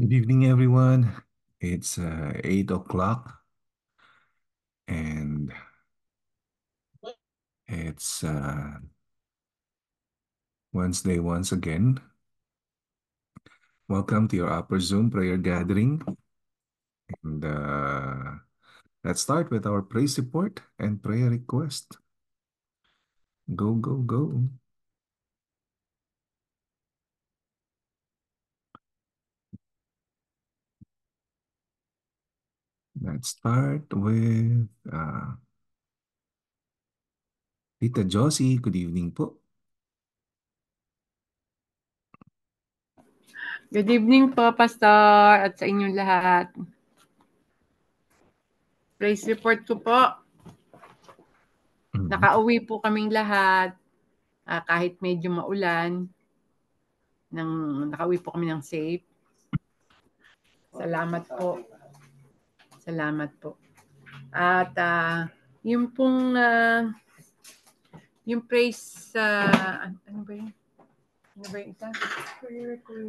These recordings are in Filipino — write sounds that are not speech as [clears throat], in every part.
Good evening, everyone. It's uh, 8 o'clock and it's uh, Wednesday once again. Welcome to your Upper Zoom prayer gathering. And uh, let's start with our praise report and prayer request. Go, go, go. Let's start with uh, Tita Josie. Good evening po. Good evening po, Pastor, at sa inyong lahat. Praise report ko po. Mhm. Nakauwi po kaming lahat ah, kahit medyo maulan. Nang, nakauwi po kami ng safe. Salamat po. Salamat po. At ah, yung pong ah, yung praise sa ano ba yun? Ano ba yung isa?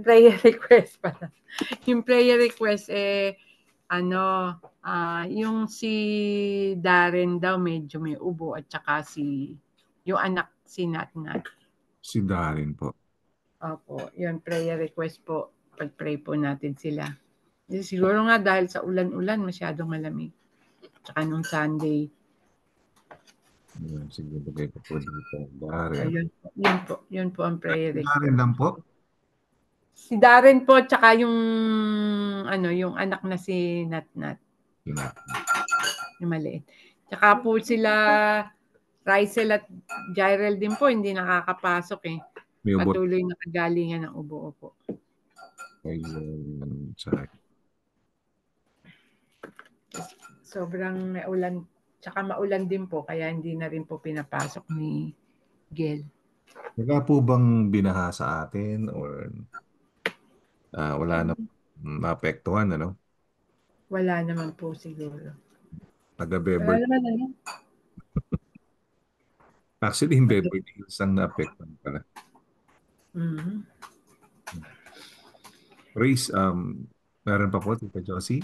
Prayer request pala. [laughs] yung prayer request eh ano ah, yung si Darren daw medyo may ubo at saka si yung anak si Nat Nat. Si Darren po. Opo, yun prayer request po. Pag-pray po natin sila. Siguro nga dahil sa ulan-ulan masyadong malamig. Tsaka nung Sunday. Ayan, Sige, lagay ko po dito. Darren. Ayun po. Yun po. Yun po ang prayer. Darren lang po. Si Darren po tsaka yung ano yung anak na si Nat Nat. Ina- Yung maliit. Tsaka po sila Rysel at Jyrel din po hindi nakakapasok eh. May Patuloy na kagalingan ng ubo po. Ayun, sorry. Sobrang maulan, tsaka maulan din po kaya hindi na rin po pinapasok ni Gel. Wala po bang binaha sa atin or ah, wala na maapektuhan, ano? Wala naman po siguro. [laughs] Taga Wala Beverly. naman ano. Actually, yung Beverly Hills ang naapektuhan pala. Mhm. Praise, um, meron pa po, Tita Josie?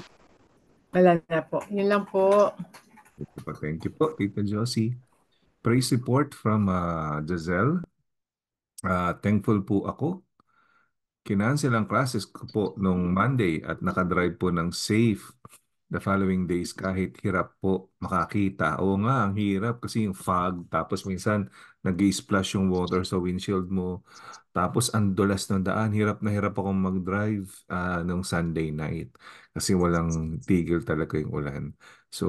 Wala na po. Yun lang po. Thank you po, Tita Josie. Praise report from uh, Giselle. Ah, thankful po ako. Kinancel ang classes ko po nung Monday at nakadrive po ng safe the following days kahit hirap po makakita. Oo nga, ang hirap kasi yung fog tapos minsan nag-splash yung water sa windshield mo. Tapos ang dulas ng daan, hirap na hirap akong mag-drive ah, nung Sunday night kasi walang tigil talaga yung ulan. So,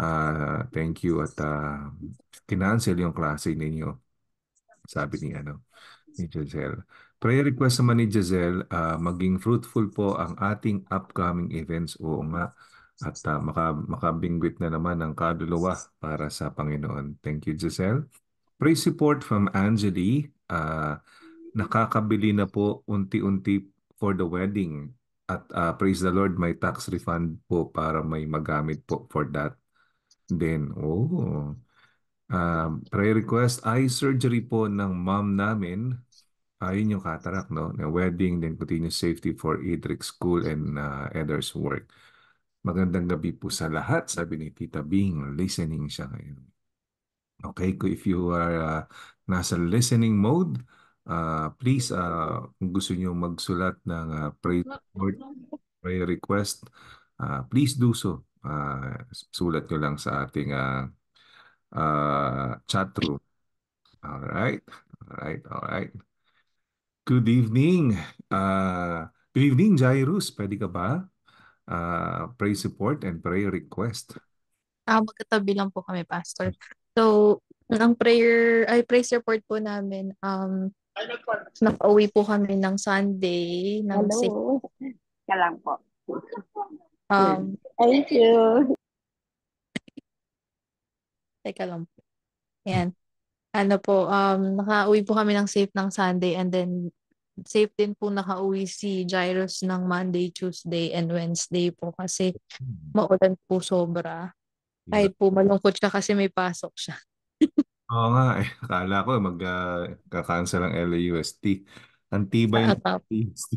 ah, thank you at ah, kinancel yung klase ninyo. Sabi ni ano, ni Giselle. Prayer request naman ni Giselle, ah, maging fruitful po ang ating upcoming events. Oo nga. At maka, makabingwit na naman ang kaluluwa para sa Panginoon. Thank you, Giselle. Praise support from Angeli. Ah, nakakabili na po unti-unti for the wedding. At ah, praise the Lord, may tax refund po para may magamit po for that. Then, oh, um, prayer request, eye surgery po ng mom namin. Ayun yung cataract, no? Na wedding, then continuous safety for Edric School and uh, Eddar's work. Magandang gabi po sa lahat, sabi ni Tita Bing. Listening siya ngayon. Okay, if you are uh, nasa listening mode, uh, please, uh, kung gusto niyo magsulat ng uh, prayer report, prayer request, uh, please do so. Uh, sulat nyo lang sa ating uh, uh, chat room. All right. All right. All right. Good evening. Uh, good evening, Jairus. Pwede ka ba? Uh, praise support and prayer request. Ah, magkatabi lang po kami, Pastor. So, ang prayer, ay praise report po namin, um, nakauwi po kami ng Sunday, ng Hello. Ka lang po. um, Thank you. teka lang po. Ayan. Ano po, um, nakauwi po kami ng safe ng Sunday and then safe din po nakauwi si Jairus ng Monday, Tuesday, and Wednesday po kasi maulan po sobra. Kahit po malungkot siya kasi may pasok siya. [laughs] Oo nga, eh. Akala ko mag-cancel ang LAUST. Ang tibay ng. LAUST.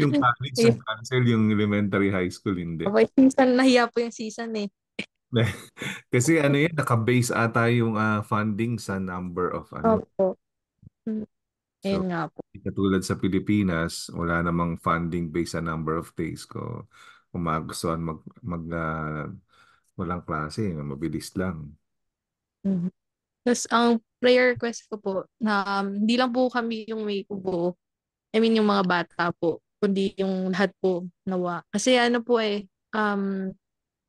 Yung college ang cancel, yung elementary high school hindi. Okay, season, nahiya po yung season eh. [laughs] Kasi ano yan, naka-base ata yung ah, funding sa number of ano. Opo. Mm, So, Ayun nga po. katulad sa Pilipinas, wala namang funding based sa number of days ko. Kung magustuhan mag, mag ah, walang klase, mabilis lang. Mhm. Tapos ang prayer request ko po na um, hindi lang po kami yung may ubo. I mean yung mga bata po, kundi yung lahat po nawa. Kasi ano po eh, um,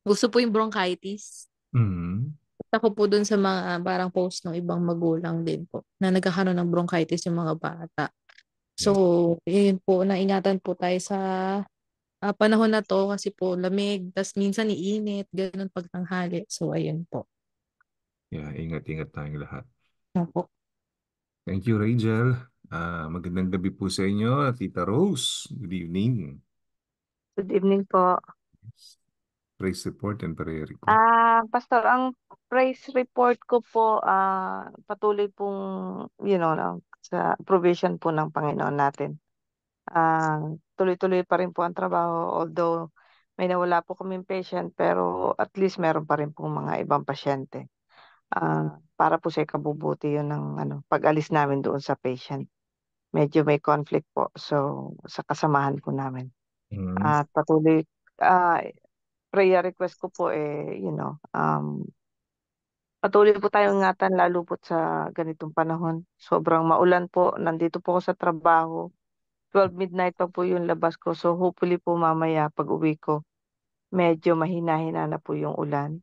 gusto po yung bronchitis. Mhm. Ako po dun sa mga parang post ng ibang magulang din po na nagkakaroon ng bronchitis yung mga bata. So, yun po, naingatan po tayo sa ah, panahon na to kasi po lamig, tas minsan iinit, ganun pag tanghali. So, ayun po. Yeah, ingat-ingat tayong lahat. Opo. Thank you, Rachel. Ah, magandang gabi po sa inyo, Tita Rose. Good evening. Good evening po. Praise report and prayer request. Ah, Pastor, ang praise report ko po ah patuloy pong you know no, sa provision po ng Panginoon natin. Ah, tuloy-tuloy pa rin po ang trabaho although may nawala po kaming patient pero at least meron pa rin pong mga ibang pasyente. Ah, para po sa ikabubuti yun ng ano pag-alis namin doon sa patient. Medyo may conflict po so sa kasamahan po namin. Mhm. At patuloy ah prayer request ko po eh, you know, um, patuloy po tayong ingatan lalo po sa ganitong panahon. Sobrang maulan po. Nandito po ako sa trabaho. 12 midnight pa po yung labas ko. So hopefully po mamaya pag uwi ko, medyo mahina-hina na po yung ulan.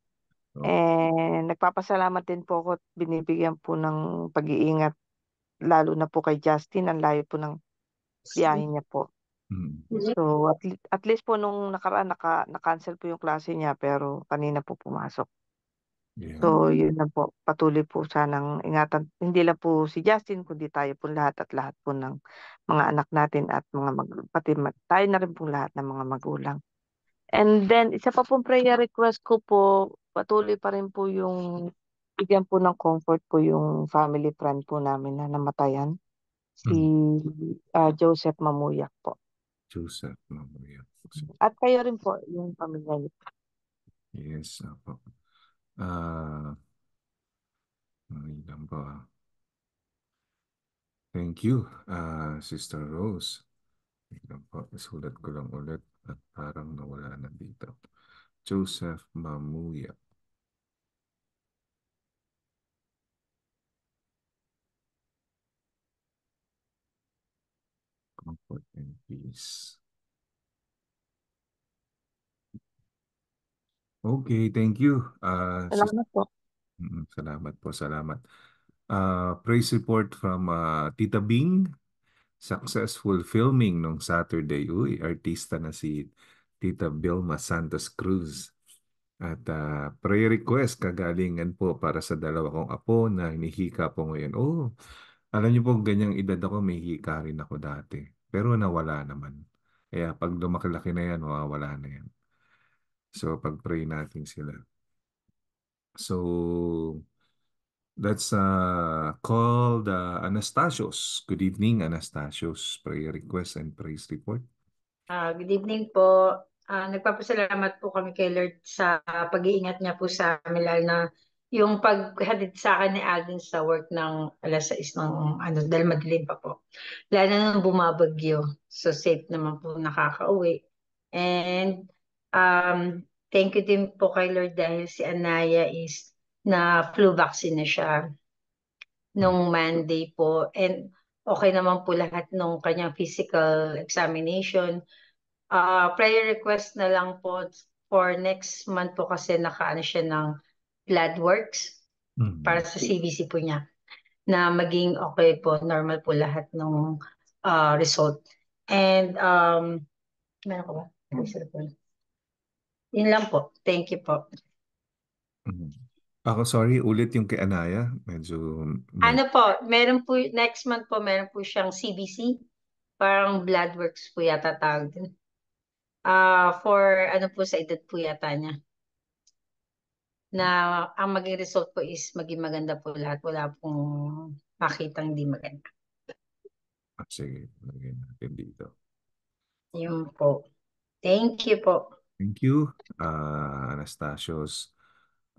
Oh. And nagpapasalamat din po ako at binibigyan po ng pag-iingat lalo na po kay Justin. Ang layo po ng biyahe niya po. Mhm. So at, at least po nung nakaraan naka, na-cancel po yung klase niya pero kanina po pumasok. Yeah. So yun lang po patuloy po sanang ingatan hindi lang po si Justin kundi tayo po lahat at lahat po ng mga anak natin at mga mag, pati ma- tayo na rin po lahat ng mga magulang. And then isa pa pong prayer request ko po patuloy pa rin po yung bigyan po ng comfort po yung family friend po namin na namatayan si ah, Joseph Mamuyak po. Joseph Mamuya. At kayo rin po yung pamilya niyo. Yes, apo. Lang po. ah. Thank you, ah, Sister Rose. Wait lang po, isulat ko lang ulit at parang nawala na dito. Joseph Mamuya. Comfort and peace. Okay, thank you. Sis- Salamat po. Mm, Salamat po, salamat. Ah, praise report from ah, Tita Bing. Successful filming nung Saturday. Uy, artista na si Tita Vilma Santos Cruz. At ah, prayer request kagalingan po para sa dalawa kong apo na hinihika po ngayon. Oh, alam niyo po, ganyang edad ako, may hika rin ako dati. Pero nawala naman. Kaya pag lumaki-laki na yan, mawawala na yan. So, pag-pray natin sila. So, that's uh, called uh, Anastasios. Good evening, Anastasios. Prayer request and praise report. Ah, good evening po. Ah, nagpapasalamat po kami kay Lord sa pag-iingat niya po sa amin lalo na yung paghatid sa akin ni Alden sa work ng alas 6 ng ano dahil madilim pa po. Lalo na nung bumabagyo. So safe naman po nakakauwi. And um, thank you din po kay Lord dahil si Anaya is na flu vaccine na siya nung Monday po. And okay naman po lahat nung kanyang physical examination. Ah, prayer request na lang po for next month po kasi nakaano siya ng blood works Mhm. para sa CBC po niya na maging okay po, normal po lahat ng ah, result. And um, meron ko ba? Praise the Lord. Yun lang po. Thank you po. Mhm. Ako, sorry, ulit yung kay Anaya. Medyo... may- Ano po, meron po, next month po, meron po siyang CBC. Parang blood works po yata tawag din. Ah, for ano po sa edad po yata niya. Na ang maging result po is maging maganda po lahat. Wala pong makitang hindi maganda. Sige, lagyan natin dito. Yun po. Thank you po. Thank you, ah, Anastasios.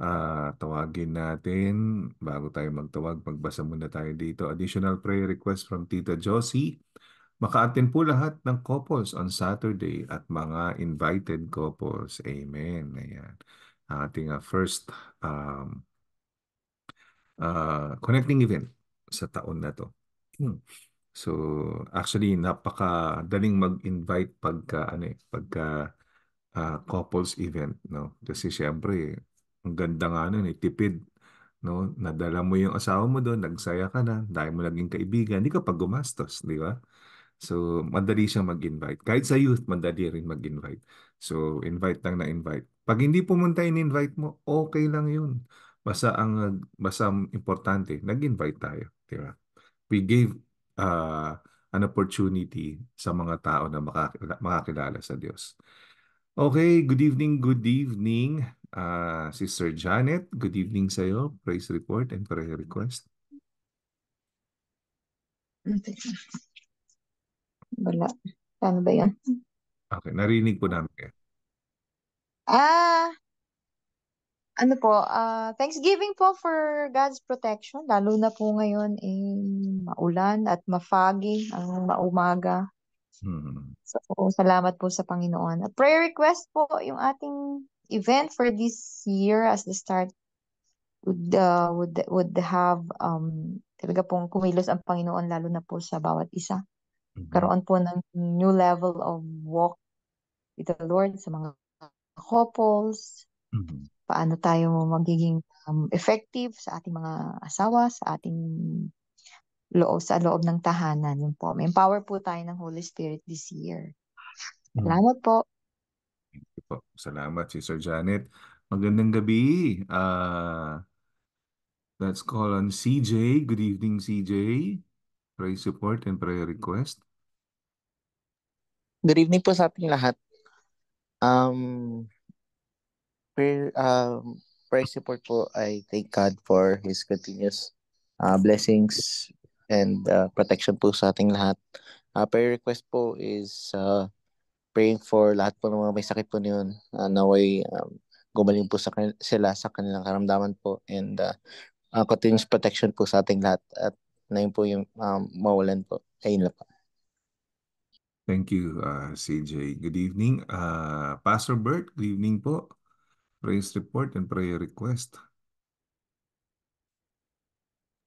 Ah, tawagin natin bago tayo magtawag, magbasa muna tayo dito. Additional prayer request from Tita Josie. Maka-attend po lahat ng couples on Saturday at mga invited couples. Amen. Ayan. Ating ah, first um, ah, connecting event sa taon na to. Hmm. So, actually, napakadaling mag-invite pagka, ano eh, pagka ah, couples event, no? Kasi syempre, ang ganda nga nun eh, tipid, no? Nadala mo yung asawa mo doon, nagsaya ka na, dahil mo naging kaibigan, hindi ka pa gumastos, di ba? So, madali siyang mag-invite. Kahit sa youth, madali rin mag-invite. So, invite lang na invite. Pag hindi pumunta in-invite mo, okay lang yun. Basta ang, basta importante, nag-invite tayo, di ba? We gave uh, an opportunity sa mga tao na makakilala, makakilala sa Diyos. Okay, good evening, good evening, uh, Sister Janet. Good evening sa iyo. Praise report and prayer request. Wala. Paano ba yun? Okay, narinig po namin kayo. Ah, ano po, ah, Thanksgiving po for God's protection, lalo na po ngayon eh, maulan at mafagi ang maumaga. Hmm. So, salamat po sa Panginoon. A prayer request po, yung ating event for this year as the start would uh, would would have um talaga pong kumilos ang Panginoon lalo na po sa bawat isa. Mhm. Karoon po ng new level of walk with the Lord sa mga couples, Mhm. paano tayo magiging um, effective sa ating mga asawa, sa ating loob, sa loob ng tahanan. Yun po. May empower po tayo ng Holy Spirit this year. Mhm. Salamat po. Thank you po. Salamat, Sister Janet. Magandang gabi. Ah, let's call on CJ. Good evening, CJ. Praise support and prayer request. Good evening po sa ating lahat. Um, prayer, um, prayer support po, I thank God for His continuous uh, blessings and uh, protection po sa ating lahat. Uh, prayer request po is uh, praying for lahat po ng mga may sakit po niyon. Uh, naway um, gumaling po sa kan- sila sa kanilang karamdaman po and uh, uh, continuous protection po sa ating lahat at na yun po yung um, mawalan po. Ayun lang po. Thank you, uh, CJ. Good evening. Uh, Pastor Bert, good evening po. Praise report and prayer request.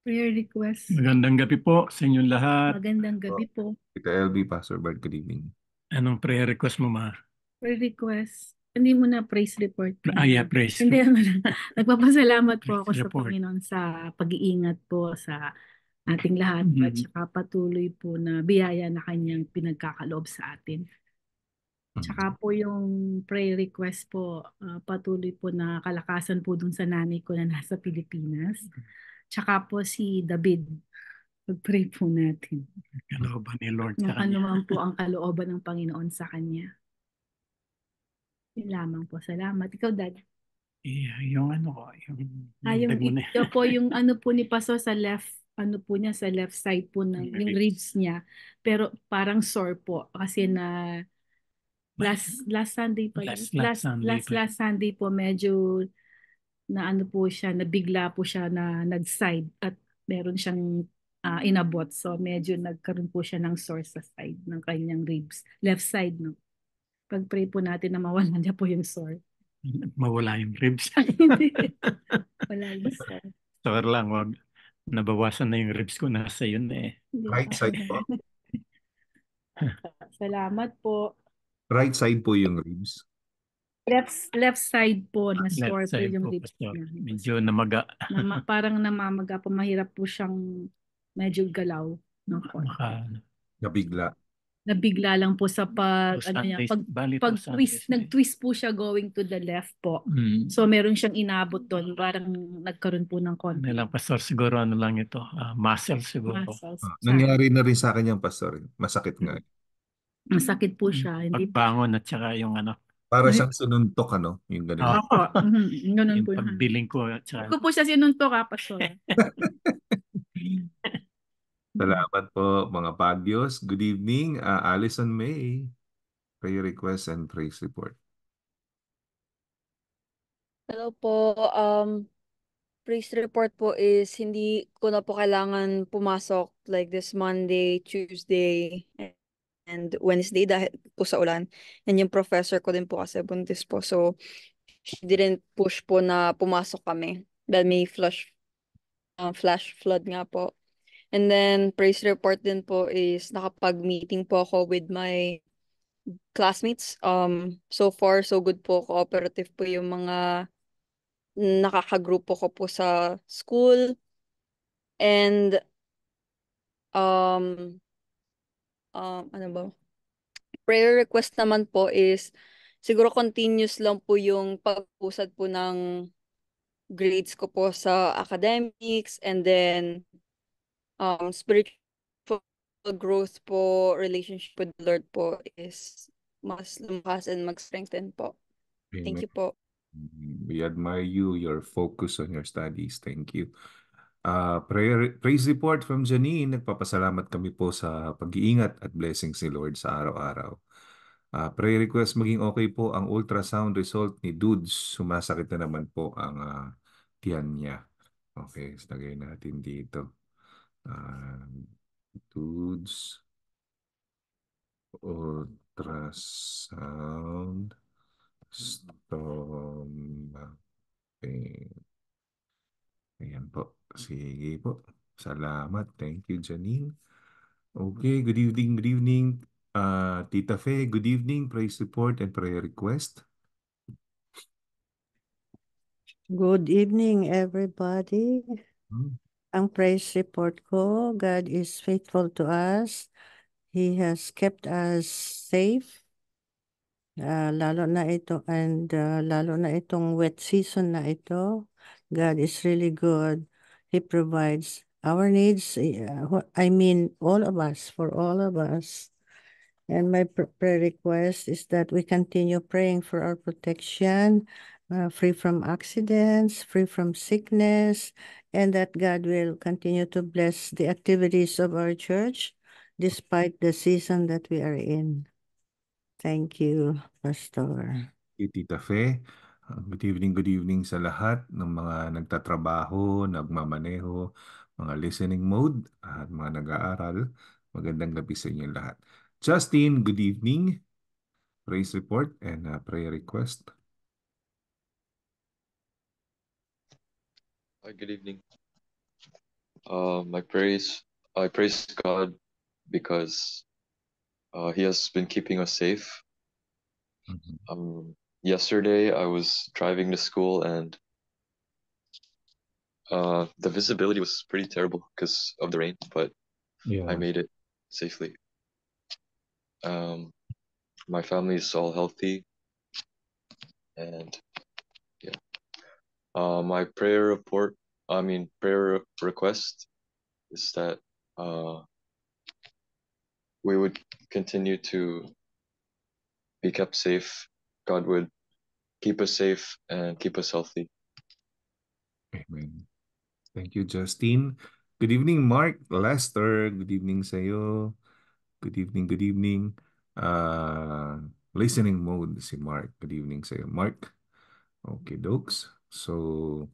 Prayer request. Magandang gabi po sa inyong lahat. Magandang gabi po. Kita LB, Pastor Bert, good evening. Anong prayer request mo, ma? Prayer request. Hindi mo na praise report. Ah, yeah, praise. Hindi, [laughs] nagpapasalamat po ako Praise sa report. Panginoon sa pag-iingat po sa ating lahat Mhm. at saka patuloy po na biyaya na kanyang pinagkakaloob sa atin. Tsaka po yung prayer request po, ah, patuloy po na kalakasan po dun sa nanay ko na nasa Pilipinas. Tsaka po si David. Pag-pray po natin. Kalooban ni Lord sa ano kanya. man po [laughs] ang kalooban ng Panginoon sa kanya. Yun lamang po. Salamat. Ikaw, Dad. Yeah, yung ano ko, yung, Ah, yung, mo na. ito po yung ano po ni Paso sa left, ano po niya, sa left side po ng Yung yung ribs niya. Pero parang sore po. Kasi na last last Sunday pa yun. Last- last Sunday last, last Sunday po medyo na ano po siya, nabigla po siya na nag-side at meron siyang ah, inabot. So medyo nagkaroon po siya ng sore sa side ng kanyang ribs. Left side, no? Pag-pray po natin na mawala niya po yung sore. Mawala yung ribs. [laughs] Wala yung sore. Sore lang, wag. Nabawasan na yung ribs ko nasa yun eh. Right side po. [laughs] Salamat po. Right side po yung ribs. Left left side po na Left sore po side yung po, niya. Medyo namaga. Nama, [laughs] parang namamaga po, mahirap po siyang medyo galaw ng konti. Maka, Nabigla. Nabigla lang po sa pag, ano niya, pag, bali pag twist, eh. nag-twist po siya going to the left po. Mm. So meron siyang inabot doon, parang nagkaroon po ng konti. Ano lang, Pastor, siguro ano lang ito, ah, muscle siguro. muscles. Ah, nangyari na rin sa akin yung pastor. Masakit nga. Masakit po siya. Hindi po. Pagbangon at saka yung ano, Para siyang sununtok, ano? Yung ganun. Ah. Opo. mhm, Ganun yung po. yun. pagbiling ko at saka Huwag ko po siya sinuntok ha, Pastor. [laughs] Salamat po mga Bagyos. Good evening, uh, Alison May. Prayer request and praise report. Hello po. Um, praise report po is hindi ko na po kailangan pumasok like this Monday, Tuesday, and Wednesday dahil po sa ulan. And yung professor ko din po kasi buntis po. So, she didn't push po na pumasok kami dahil may flash, uh, flash flood nga po. And then, praise report din po is nakapag-meeting po ako with my classmates. Um, so far, so good po. Cooperative po yung mga nakakagrupo ko po sa school. And, um, um, ano ba? Prayer request naman po is, siguro continuous lang po yung pag-usad po ng grades ko po sa academics and then um, spiritual growth po, relationship with the Lord po is mas lumakas and mag-strengthen po. Thank Amen. you po. We admire you, your focus on your studies. Thank you. Uh, prayer, praise report from Janine. Nagpapasalamat kami po sa pag-iingat at blessings ni Lord sa araw-araw. Uh, prayer request maging okay po ang ultrasound result ni Dudes. Sumasakit na naman po ang uh, tiyan niya. Okay, lagay natin dito. Uh, Dudes ultrasound stomach. Ayan po. Sige po. Salamat. Thank you, Janine. Okay, good evening, good evening. Uh, Tita Fe, good evening. Praise report and prayer request. Good evening, everybody. Hmm. Ang praise report ko, God is faithful to us. He has kept us safe. Ah, lalo na ito and ah, lalo na itong wet season na ito. God is really good. He provides our needs. eh, I mean, all of us, for all of us. And my prayer request is that we continue praying for our protection, uh, free from accidents, free from sickness, and that God will continue to bless the activities of our church despite the season that we are in. Thank you, Pastor. Kay Tita Fe. Uh, Good evening, good evening sa lahat ng mga nagtatrabaho, nagmamaneho, mga listening mode, at mga nag-aaral. Magandang gabi sa inyo lahat. Justin, good evening. Praise report and uh, prayer request. Hi, good evening. Uh, my praise, I praise God because uh, He has been keeping us safe. Mhm. Um, yesterday I was driving to school and uh, the visibility was pretty terrible because of the rain, but I made it safely. Um, my family is all healthy, and yeah. Uh, my prayer report, I mean prayer request, is that uh, we would continue to be kept safe. God would keep us safe and keep us healthy. Amen. Thank you, Justin. Good evening, Mark Lester. Good evening sa iyo. Good evening, good evening. Uh, listening mode si Mark. Good evening sa iyo, Mark. Okay, dokes. So,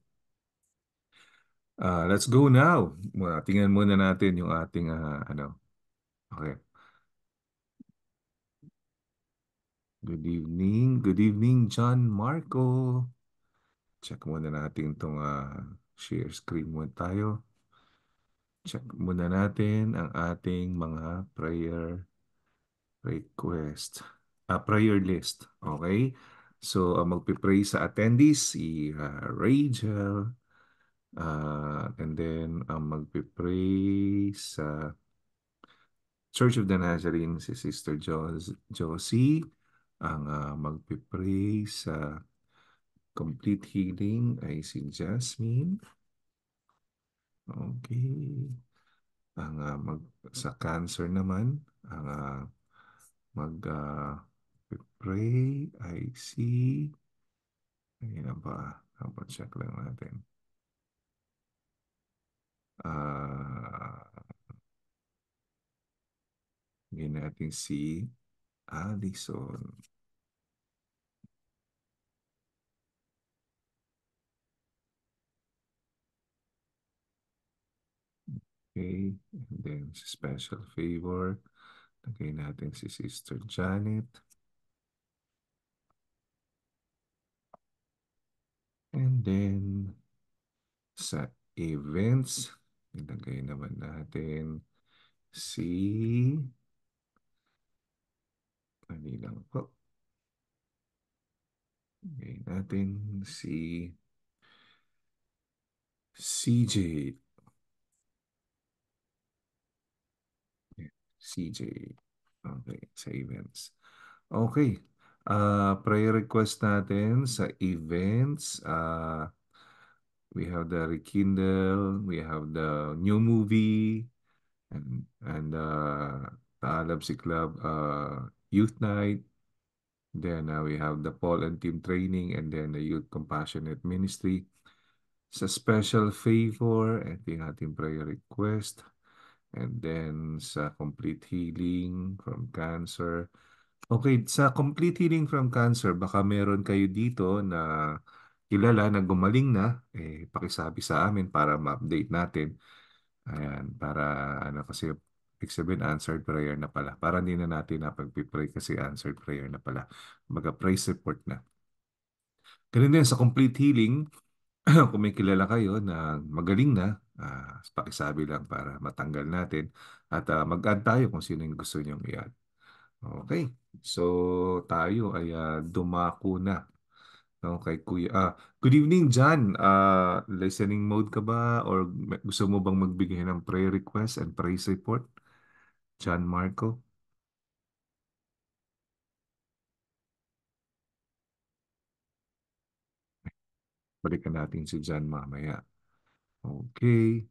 uh, let's go now. Muna- Tingnan muna natin yung ating uh, ano. Okay. Good evening. Good evening, John Marco. Check muna natin itong uh, share screen muna tayo. Check muna natin ang ating mga prayer request. Ah, prayer list. Okay? So, uh, magpipray sa attendees si uh, Rachel. Uh, and then, ang magpipray sa Church of the Nazarene si Sister Jos Josie. Ang uh, magpipray sa complete healing ay si Jasmine. Okay. Ang ah, mag sa cancer naman, ang ah, mag ah, pray I see. Ayan ba? Dapat check lang natin. Ah, Bigyan natin si Allison. Okay, and then special favor. Lagay natin si Sister Janet. And then sa events, ilagay naman natin si Mali lang po. Ilagay natin si CJ. CJ. Okay, sa events. Okay. Uh, prayer request natin sa events. Uh, we have the rekindle, we have the new movie, and and uh, Taalab Si Club uh, Youth Night. Then uh, we have the Paul and Team Training, and then the Youth Compassionate Ministry. Sa special favor, ito yung ating prayer request. And then sa complete healing from cancer. Okay, sa complete healing from cancer, baka meron kayo dito na kilala na gumaling na, eh, pakisabi sa amin para ma-update natin. Ayan, para ano kasi ibig answered prayer na pala. Para hindi na natin napag-pray kasi answered prayer na pala. Maga praise report na. Ganun din sa complete healing, [clears throat] kung may kilala kayo na magaling na, uh, pakisabi lang para matanggal natin at uh, mag-add tayo kung sino yung gusto nyong i-add. Okay. So, tayo ay uh, dumako na. Okay, Kuya. Ah, good evening, John. Uh, listening mode ka ba or gusto mo bang magbigay ng prayer request and praise report? John Marco. Balikan natin si John mamaya. Okay.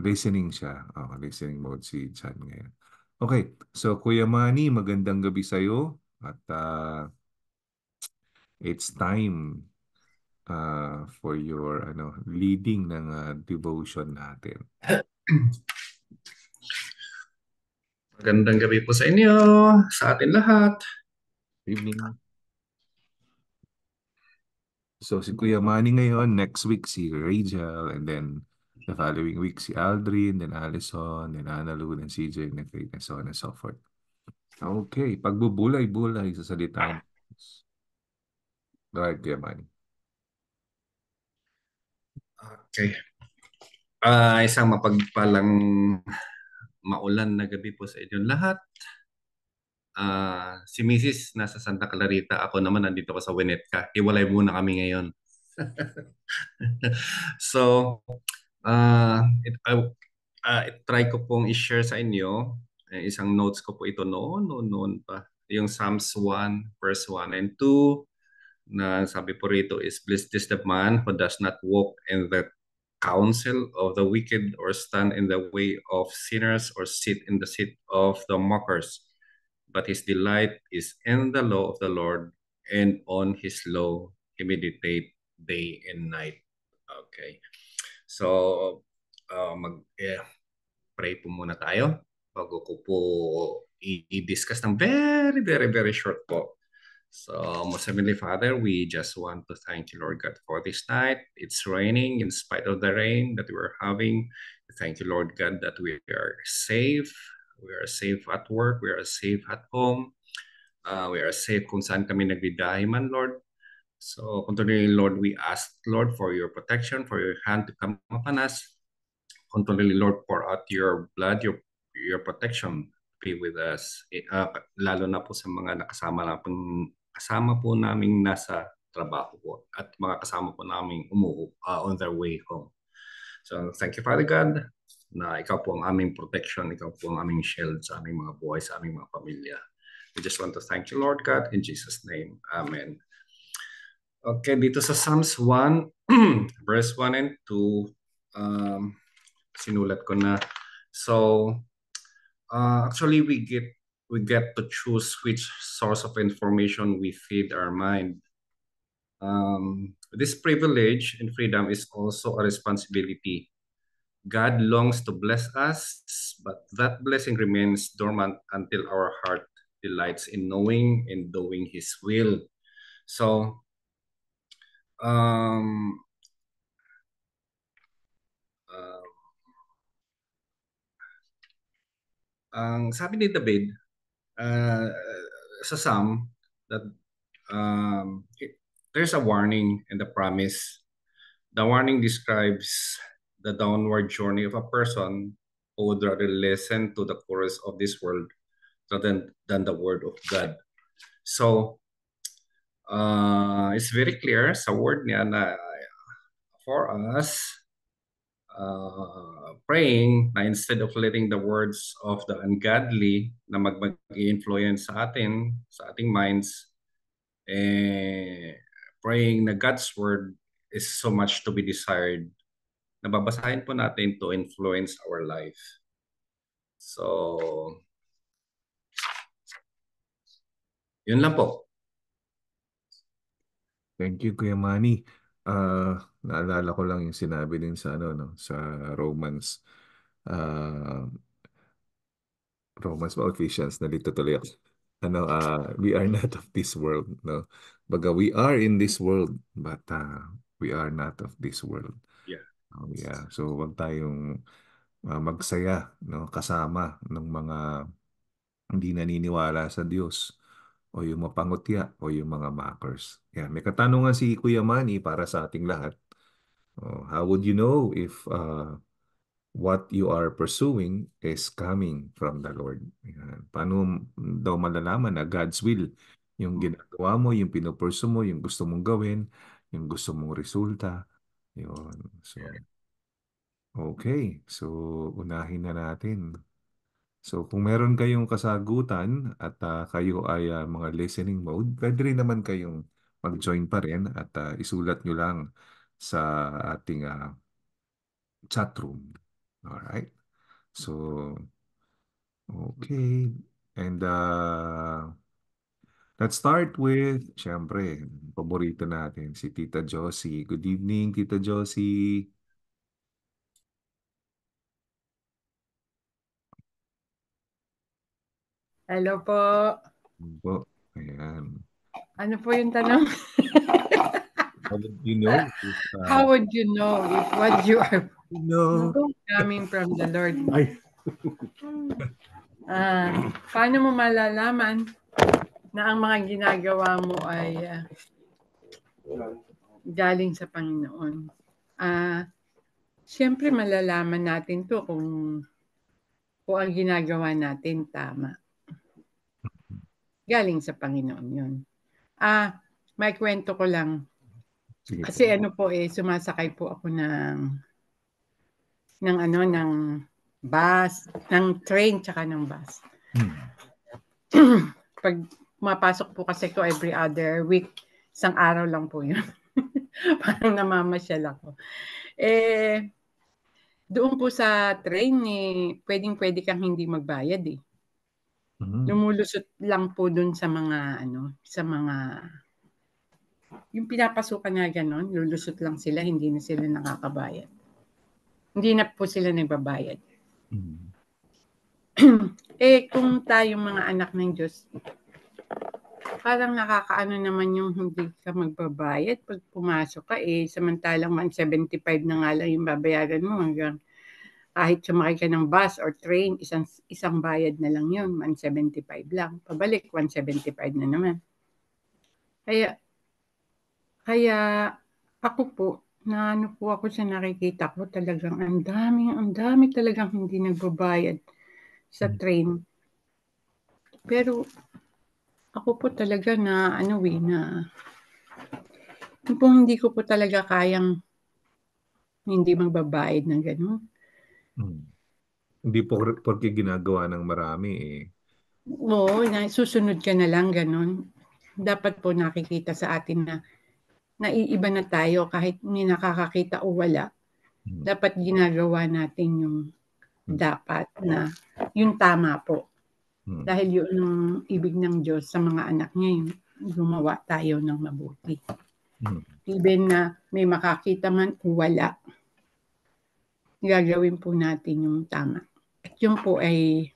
Listening siya. Oh, listening mode si John ngayon. Okay. So, Kuya Manny, magandang gabi sa'yo. At uh, it's time uh, for your ano leading ng uh, devotion natin. Magandang gabi po sa inyo, sa atin lahat. Evening. So si Kuya Manny ngayon, next week si Rachel, and then the following week si Aldrin, then Allison, then Lou, then CJ, and Faith, and so on and so forth. Okay, pagbubulay-bulay sa salita. Ahead, Kuya Manny. Okay. Uh, isang mapagpalang maulan na gabi po sa inyong lahat. Uh, si Mrs. nasa Santa Clarita, ako naman nandito ko sa Winnetka. Iwalay muna kami ngayon. [laughs] so, uh, it, I, uh, try ko pong i-share sa inyo. Eh, isang notes ko po ito noon, noon, noon pa. Yung Psalms 1, verse 1 and 2 na sabi po rito is blessed is the man who does not walk in the counsel of the wicked or stand in the way of sinners or sit in the seat of the mockers but his delight is in the law of the Lord, and on his law he meditate day and night. Okay. So, uh, mag eh, pray po muna tayo bago ko po i-discuss ng very, very, very short po. So, most Heavenly Father, we just want to thank you, Lord God, for this night. It's raining in spite of the rain that we're having. Thank you, Lord God, that we are safe We are safe at work. We are safe at home. Uh, we are safe kung saan kami nagbibiyahe man, Lord. So, continually, Lord, we ask, Lord, for your protection, for your hand to come upon us. Continually, Lord, pour out your blood, your your protection be with us. Uh, lalo na po sa mga nakasama na po, kasama po naming nasa trabaho po at mga kasama po naming umuwi uh, on their way home. So, thank you, Father God na ikaw po ang aming protection, ikaw po ang aming shield sa aming mga buhay, sa aming mga pamilya. We just want to thank you, Lord God, in Jesus' name. Amen. Okay, dito sa Psalms 1, [clears throat] verse 1 and 2, um, sinulat ko na. So, uh, actually, we get we get to choose which source of information we feed our mind. Um, this privilege and freedom is also a responsibility God longs to bless us, but that blessing remains dormant until our heart delights in knowing and doing His will. So, um, uh, ang sabi ni David uh, sa Psalm that um, it, there's a warning and a promise. The warning describes the downward journey of a person who would rather listen to the chorus of this world than, than the word of God. So, uh, it's very clear sa word niya na for us, uh, praying na instead of letting the words of the ungodly na mag influence sa atin, sa ating minds, eh, praying na God's word is so much to be desired nababasahin po natin to influence our life. So, yun lang po. Thank you, Kuya Manny. Uh, naalala ko lang yung sinabi din sa ano no sa Romans uh, Romans ba Ephesians nalito tuloy ako ano uh, we are not of this world no baga we are in this world but uh, we are not of this world Oh, yeah. So wag tayong uh, magsaya no kasama ng mga hindi naniniwala sa Diyos o yung mapangutya o yung mga mockers. Yeah, may katanungan si Kuya Manny para sa ating lahat. Oh, how would you know if uh, what you are pursuing is coming from the Lord? Yan. Paano daw malalaman na God's will yung ginagawa mo, yung pinupursu mo, yung gusto mong gawin, yung gusto mong resulta, yun. So, okay. So, unahin na natin. So, kung meron kayong kasagutan at uh, kayo ay uh, mga listening mode, pwede rin naman kayong mag-join pa rin at uh, isulat nyo lang sa ating uh, chat room. Alright? So, okay. And uh, Let's start with, syempre, paborito natin, si Tita Josie. Good evening, Tita Josie. Hello po. Ano po? Ayan. Ano po yung tanong? [laughs] How would you know? If, uh, How would you know if what you are [laughs] no. coming from the Lord? Ay. Ah, paano mo malalaman na ang mga ginagawa mo ay uh, galing sa Panginoon. Ah, uh, siyempre malalaman natin 'to kung kung ang ginagawa natin tama. Galing sa Panginoon 'yun. Ah, may kwento ko lang. Kasi ano po eh sumasakay po ako ng ng ano ng bus, ng train tsaka ng bus. Hmm. [clears throat] Pag pumapasok po kasi ko every other week. Isang araw lang po yun. [laughs] Parang namamasyal ako. Eh, doon po sa train, eh, pwedeng pwede kang hindi magbayad eh. Mm-hmm. Lumulusot lang po doon sa mga, ano, sa mga, yung pinapasukan nga ganon, lulusot lang sila, hindi na sila nakakabayad. Hindi na po sila nagbabayad. Mm-hmm. [clears throat] eh, kung tayong mga anak ng Diyos, parang nakakaano naman yung hindi ka magbabayad pag pumasok ka eh samantalang 175 na nga lang yung babayaran mo hanggang kahit sumakay ka ng bus or train isang isang bayad na lang yun 175 lang. Pabalik 175 na naman. Kaya kaya ako po na ano po ako sa nakikita ko talagang ang dami ang dami talagang hindi nagbabayad sa train. Pero ako po talaga na ano eh, na po hindi ko po talaga kayang hindi magbabayad ng gano'n. Hmm. Hindi po porque ginagawa ng marami eh. Oo, na, susunod ka na lang gano'n. Dapat po nakikita sa atin na naiiba na tayo kahit may nakakakita o wala. Hmm. Dapat ginagawa natin yung hmm. dapat na yung tama po. Hmm. Dahil yun ang ibig ng Diyos sa mga anak niya yung gumawa tayo ng mabuti. Hmm. Even na may makakita man o wala. gagawin po natin yung tama. At yun po ay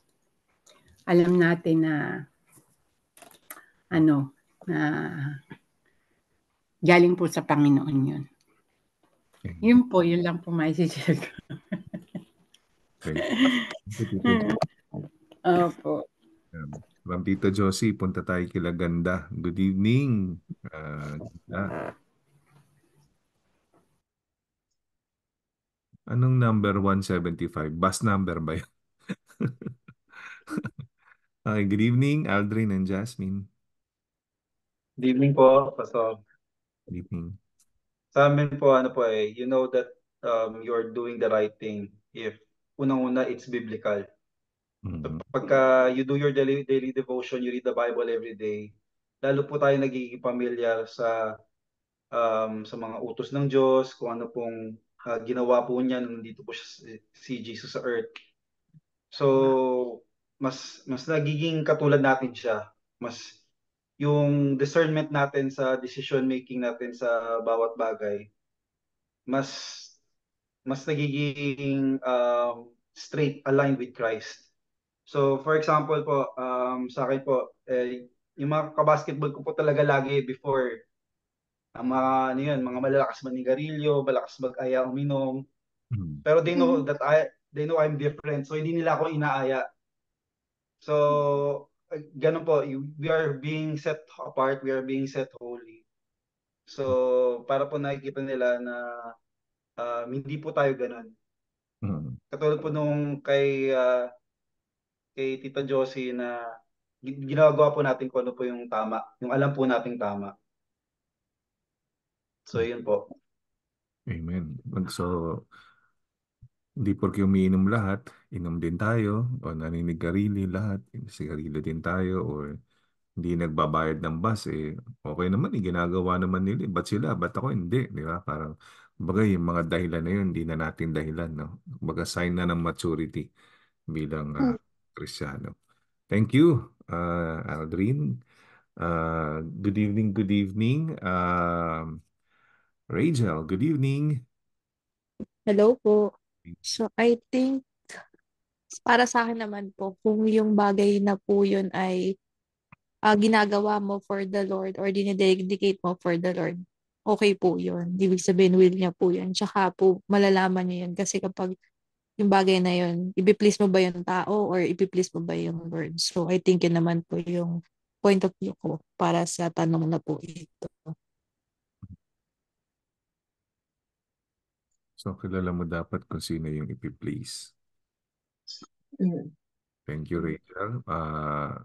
alam natin na ano, na galing po sa Panginoon yun. Yun po, yun lang po may share ko. Okay. [laughs] Opo. From Tito Josie, punta tayo kila Ganda. Good evening. Ah, Ganda. Anong number 175? Bus number ba yun? [laughs] okay, good evening, Aldrin and Jasmine. Good evening po, Pastor. Good evening. Sa amin po, ano po eh, you know that um, you're doing the right thing if unang-una it's biblical. Mhm. Pagka you do your daily, daily devotion, you read the Bible every day, lalo po tayo nagiging pamilyar sa um, sa mga utos ng Diyos, kung ano pong ah, ginawa po niya nung nandito po siya si, si Jesus sa earth. So, mas mas nagiging katulad natin siya. Mas yung discernment natin sa decision making natin sa bawat bagay, mas mas nagiging um, straight aligned with Christ. So, for example po, um, sa akin po, eh, yung mga kabasketball ko po talaga lagi before, ang mga, ano yun, mga malalakas manigarilyo, malakas mag-aya uminom. Mhm. Pero they know that I, they know I'm different. So, hindi nila ako inaaya. So, eh, ganun po, we are being set apart, we are being set holy. So, para po nakikita nila na um, hindi po tayo ganun. Mhm. Katulad po nung kay ah, kay Tita Josie na gi- ginagawa po natin kung ano po yung tama, yung alam po nating tama. So, yun po. Amen. So, hindi porke umiinom lahat, inom din tayo, o naninigarilyo lahat, sigarilyo din tayo, or hindi nagbabayad ng bus, eh, okay naman, eh, ginagawa naman nila. eh. Ba't sila? Ba't ako hindi? Di ba? Parang, bagay, yung mga dahilan na yun, hindi na natin dahilan, no? Baga, sign na ng maturity bilang ah, Kristyano. Thank you, uh, Aldrin. Uh, good evening, good evening. Um, Rachel, good evening. Hello po. So, I think, para sa akin naman po, kung yung bagay na po yun ay ah, ginagawa mo for the Lord or dinededicate mo for the Lord, okay po yun. Ibig sabihin, will niya po yun. Tsaka po, malalaman niya yun. Kasi kapag yung bagay na yun, ipi-please mo ba yung tao or ipi-please mo ba yung Lord? So, I think yun naman po yung point of view ko para sa tanong na po ito. So, kilala mo dapat kung sino yung ipi-please. Thank you, Rachel. Uh,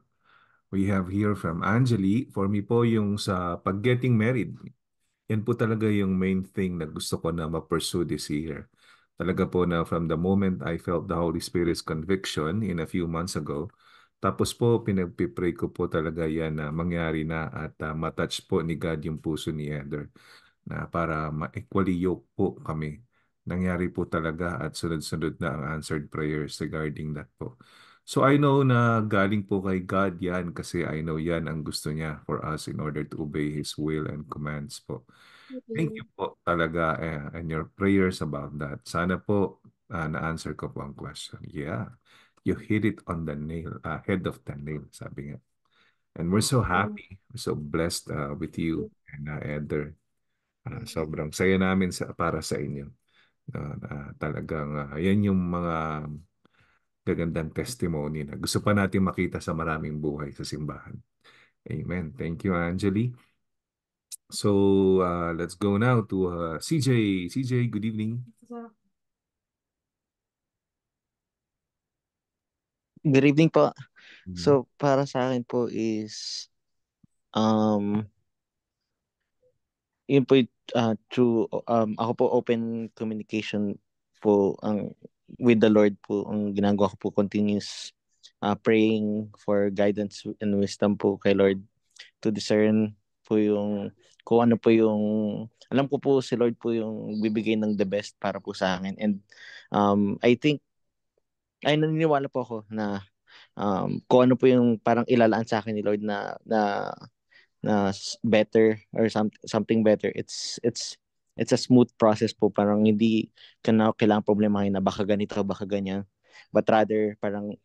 we have here from Angeli. For me po yung sa pag-getting married. Yan po talaga yung main thing na gusto ko na ma-pursue this year. Talaga po na from the moment I felt the Holy Spirit's conviction in a few months ago, tapos po pinagpipray ko po talaga yan na mangyari na at uh, matouch po ni God yung puso ni Eder na para ma-equally yoke po kami. Nangyari po talaga at sunod-sunod na ang answered prayers regarding that po. So I know na galing po kay God yan kasi I know yan ang gusto niya for us in order to obey His will and commands po. Thank you po talaga eh, and your prayers about that. Sana po ah, na-answer ko po ang question. Yeah, you hit it on the nail, uh, head of the nail, sabi nga. And we're so happy, we're so blessed uh, with you and uh, Eder. Ah, sobrang saya namin sa, para sa inyo. No, na talagang ah, yan yung mga gagandang testimony na gusto pa natin makita sa maraming buhay sa simbahan. Amen. Thank you, Angeli. So, uh, let's go now to uh, CJ. CJ, good evening. Good evening po. Mhm. So, para sa akin po is, um, yun po, uh, through, um, ako po open communication po ang with the Lord po ang ginagawa ko po continuous uh, praying for guidance and wisdom po kay Lord to discern po yung kung ano po yung alam ko po si Lord po yung bibigay ng the best para po sa akin and um I think ay naniniwala po ako na um kung ano po yung parang ilalaan sa akin ni Lord na na na better or some, something better it's it's it's a smooth process po. Parang hindi ka na kailangang problemahin na baka ganito, baka ganyan. But rather, parang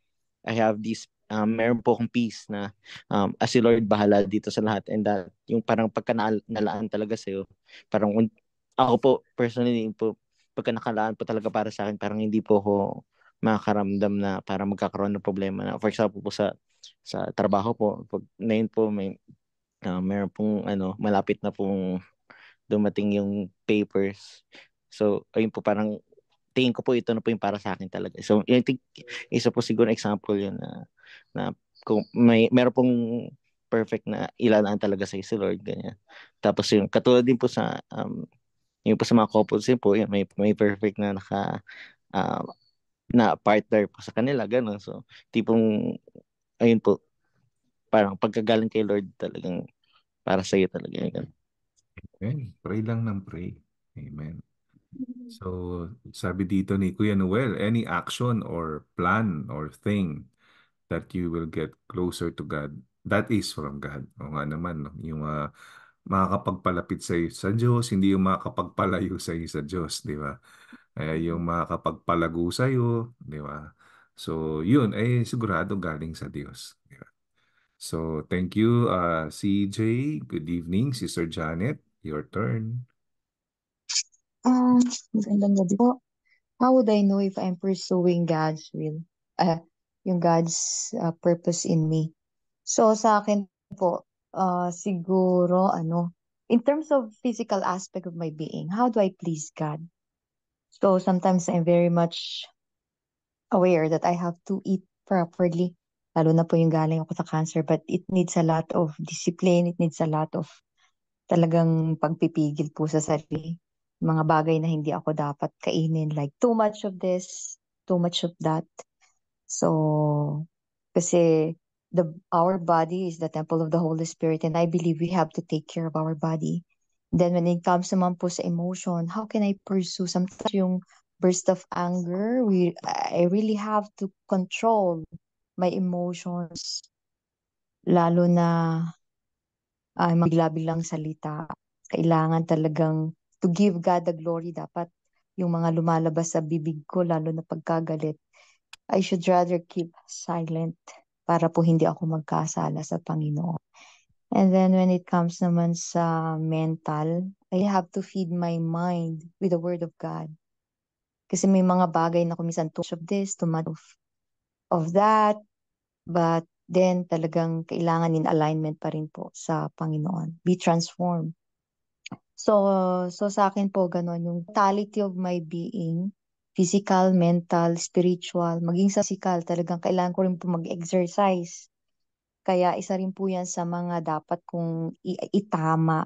I have this, um, meron po akong peace na um, as si Lord bahala dito sa lahat. And that, yung parang pagka nalaan talaga sa'yo, parang ako po, personally po, pagka nakalaan po talaga para sa akin, parang hindi po ako makakaramdam na parang magkakaroon ng problema na. For example po sa sa trabaho po, pag ngayon po may uh, meron pong ano, malapit na pong dumating yung papers. So, ayun po parang tingin ko po ito na po yung para sa akin talaga. So, yung think, isa po siguro example yun na, na kung may meron pong perfect na ilalaan talaga sa si Lord ganyan. Tapos yung katulad din po sa um, yung po sa mga couples din po, yun, may may perfect na naka uh, na partner po sa kanila ganun. So, tipong ayun po parang pagkagaling kay Lord talagang para sa iyo talaga yun. Amen. Pray lang ng pray. Amen. So, sabi dito ni Kuya Noel, any action or plan or thing that you will get closer to God, that is from God. O nga naman, no? yung uh, makakapagpalapit sa iyo sa Diyos, hindi yung makakapagpalayo sa iyo sa Diyos, di ba? Kaya yung makakapagpalago sa iyo, di ba? So, yun ay sigurado galing sa Diyos. Di ba? So, thank you, uh, CJ. Good evening, Sister Janet. Your turn. Um, magandang gabi po. How would I know if I'm pursuing God's will? Uh, yung God's uh, purpose in me. So sa akin po, uh, siguro ano, in terms of physical aspect of my being, how do I please God? So sometimes I'm very much aware that I have to eat properly. Lalo na po yung galing ako sa cancer, but it needs a lot of discipline, it needs a lot of talagang pagpipigil po sa sarili mga bagay na hindi ako dapat kainin like too much of this, too much of that. So kasi the our body is the temple of the Holy Spirit and I believe we have to take care of our body. Then when it comes naman po sa emotion, how can I pursue sometimes yung burst of anger, we I really have to control my emotions lalo na uh, bigla-biglang salita. Kailangan talagang to give God the glory dapat yung mga lumalabas sa bibig ko lalo na pagkagalit I should rather keep silent para po hindi ako magkasala sa Panginoon. And then when it comes naman sa mental, I have to feed my mind with the Word of God. Kasi may mga bagay na kumisan too much of this, too much of, of that, but then talagang kailangan in alignment pa rin po sa Panginoon. Be transformed. So, so sa akin po ganun, yung totality of my being, physical, mental, spiritual, maging sa physical, talagang kailangan ko rin po mag-exercise. Kaya isa rin po yan sa mga dapat kong itama.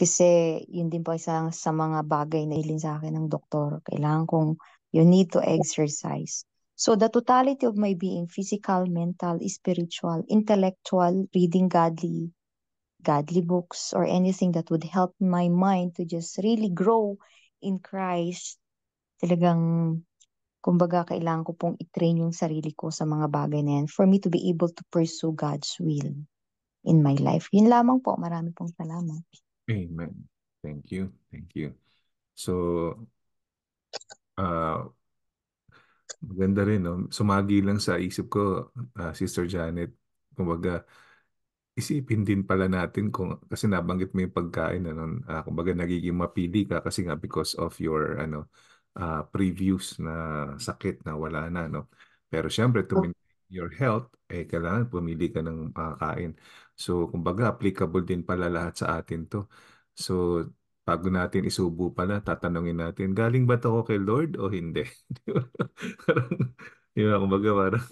Kasi yun din po isa sa mga bagay na ilin sa akin ng doktor. Kailangan kong you need to exercise. So the totality of my being, physical, mental, spiritual, intellectual, reading godly, godly books or anything that would help my mind to just really grow in Christ, talagang, kumbaga, kailangan ko pong i-train yung sarili ko sa mga bagay na yan for me to be able to pursue God's will in my life. Yun lamang po. Marami pong salamat. Amen. Thank you. Thank you. So, uh, maganda rin, no? Sumagi lang sa isip ko, uh, Sister Janet, kumbaga, isipin din pala natin kung kasi nabanggit mo yung pagkain ano uh, kumbaga nagiging mapili ka kasi nga because of your ano uh, previous na sakit na wala na no? Pero syempre to maintain your health eh kailangan pumili ka ng makakain so kumbaga applicable din pala lahat sa atin to. So bago natin isubo pala tatanungin natin galing ba to kay Lord o hindi? [laughs] Parang di ba? Kumbaga parang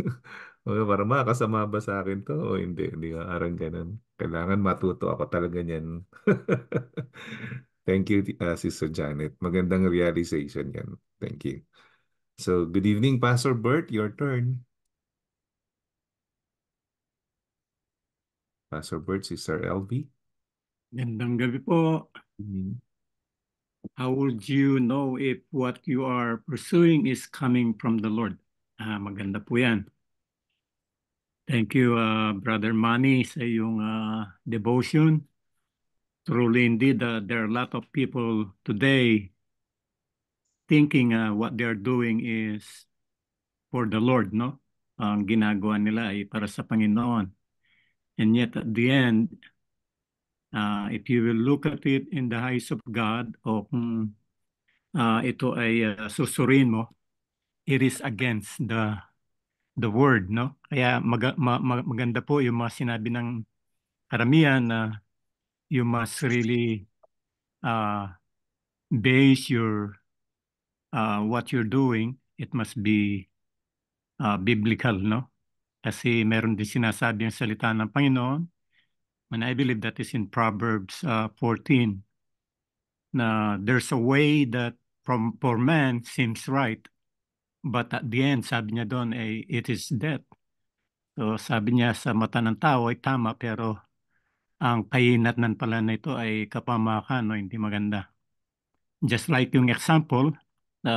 Okay, parang makakasama ba sa akin to o hindi? Hindi ka arang ganun. Kailangan matuto ako talaga niyan. [laughs] Thank you, uh, Sister Janet. Magandang realization yan. Thank you. So, good evening, Pastor Bert. Your turn. Pastor Bert, Sister LV. Gandang gabi po. Mm-hmm. How would you know if what you are pursuing is coming from the Lord? Ah, maganda po yan. Thank you, uh, Brother Manny, sa iyong uh, devotion. Truly indeed, uh, there are a lot of people today thinking uh, what they're doing is for the Lord, no? Ang ginagawa nila ay para sa Panginoon. And yet at the end, uh, if you will look at it in the eyes of God o kung uh, ito ay uh, susurin mo, it is against the the word, no? Kaya mag, ma, maganda po yung mga sinabi ng karamihan na you must really uh, base your uh, what you're doing, it must be uh, biblical, no? Kasi meron din sinasabi ang salita ng Panginoon, and I believe that is in Proverbs uh, 14, na there's a way that from for man seems right, but at the end, sabi niya doon, eh, it is death. So sabi niya sa mata ng tao ay tama, pero ang kainatnan pala na ito ay kapamakan o hindi maganda. Just like yung example, the,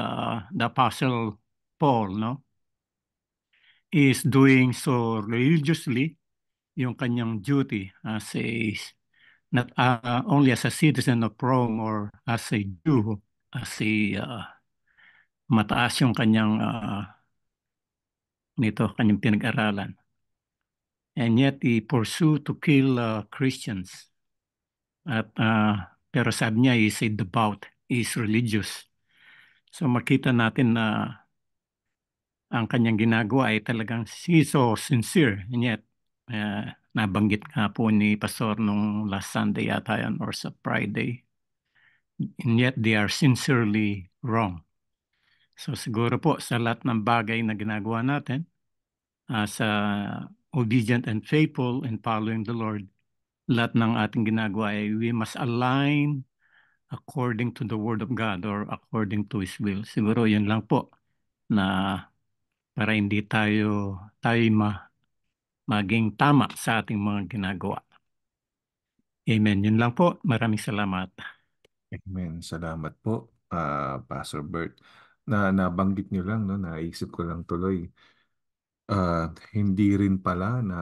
the Apostle Paul, no? is doing so religiously yung kanyang duty as a not uh, only as a citizen of Rome or as a Jew, as a uh, mataas yung kanyang uh, nito, kanyang pinag-aralan. And yet he pursued to kill uh, Christians. At uh, pero sabi niya is a devout, is religious. So makita natin na ang kanyang ginagawa ay talagang he's so sincere and yet uh, nabanggit nga po ni Pastor nung last Sunday yata yan or sa Friday and yet they are sincerely wrong. So siguro po sa lahat ng bagay na ginagawa natin uh, sa obedient and faithful in following the Lord, lahat ng ating ginagawa ay we must align according to the Word of God or according to His will. Siguro yun lang po na para hindi tayo tayo ma, maging tama sa ating mga ginagawa. Amen. Yun lang po. Maraming salamat. Amen. Salamat po, uh, Pastor Bert. Na nabanggit niyo lang, no, naisip ko lang tuloy. Uh, hindi rin pala na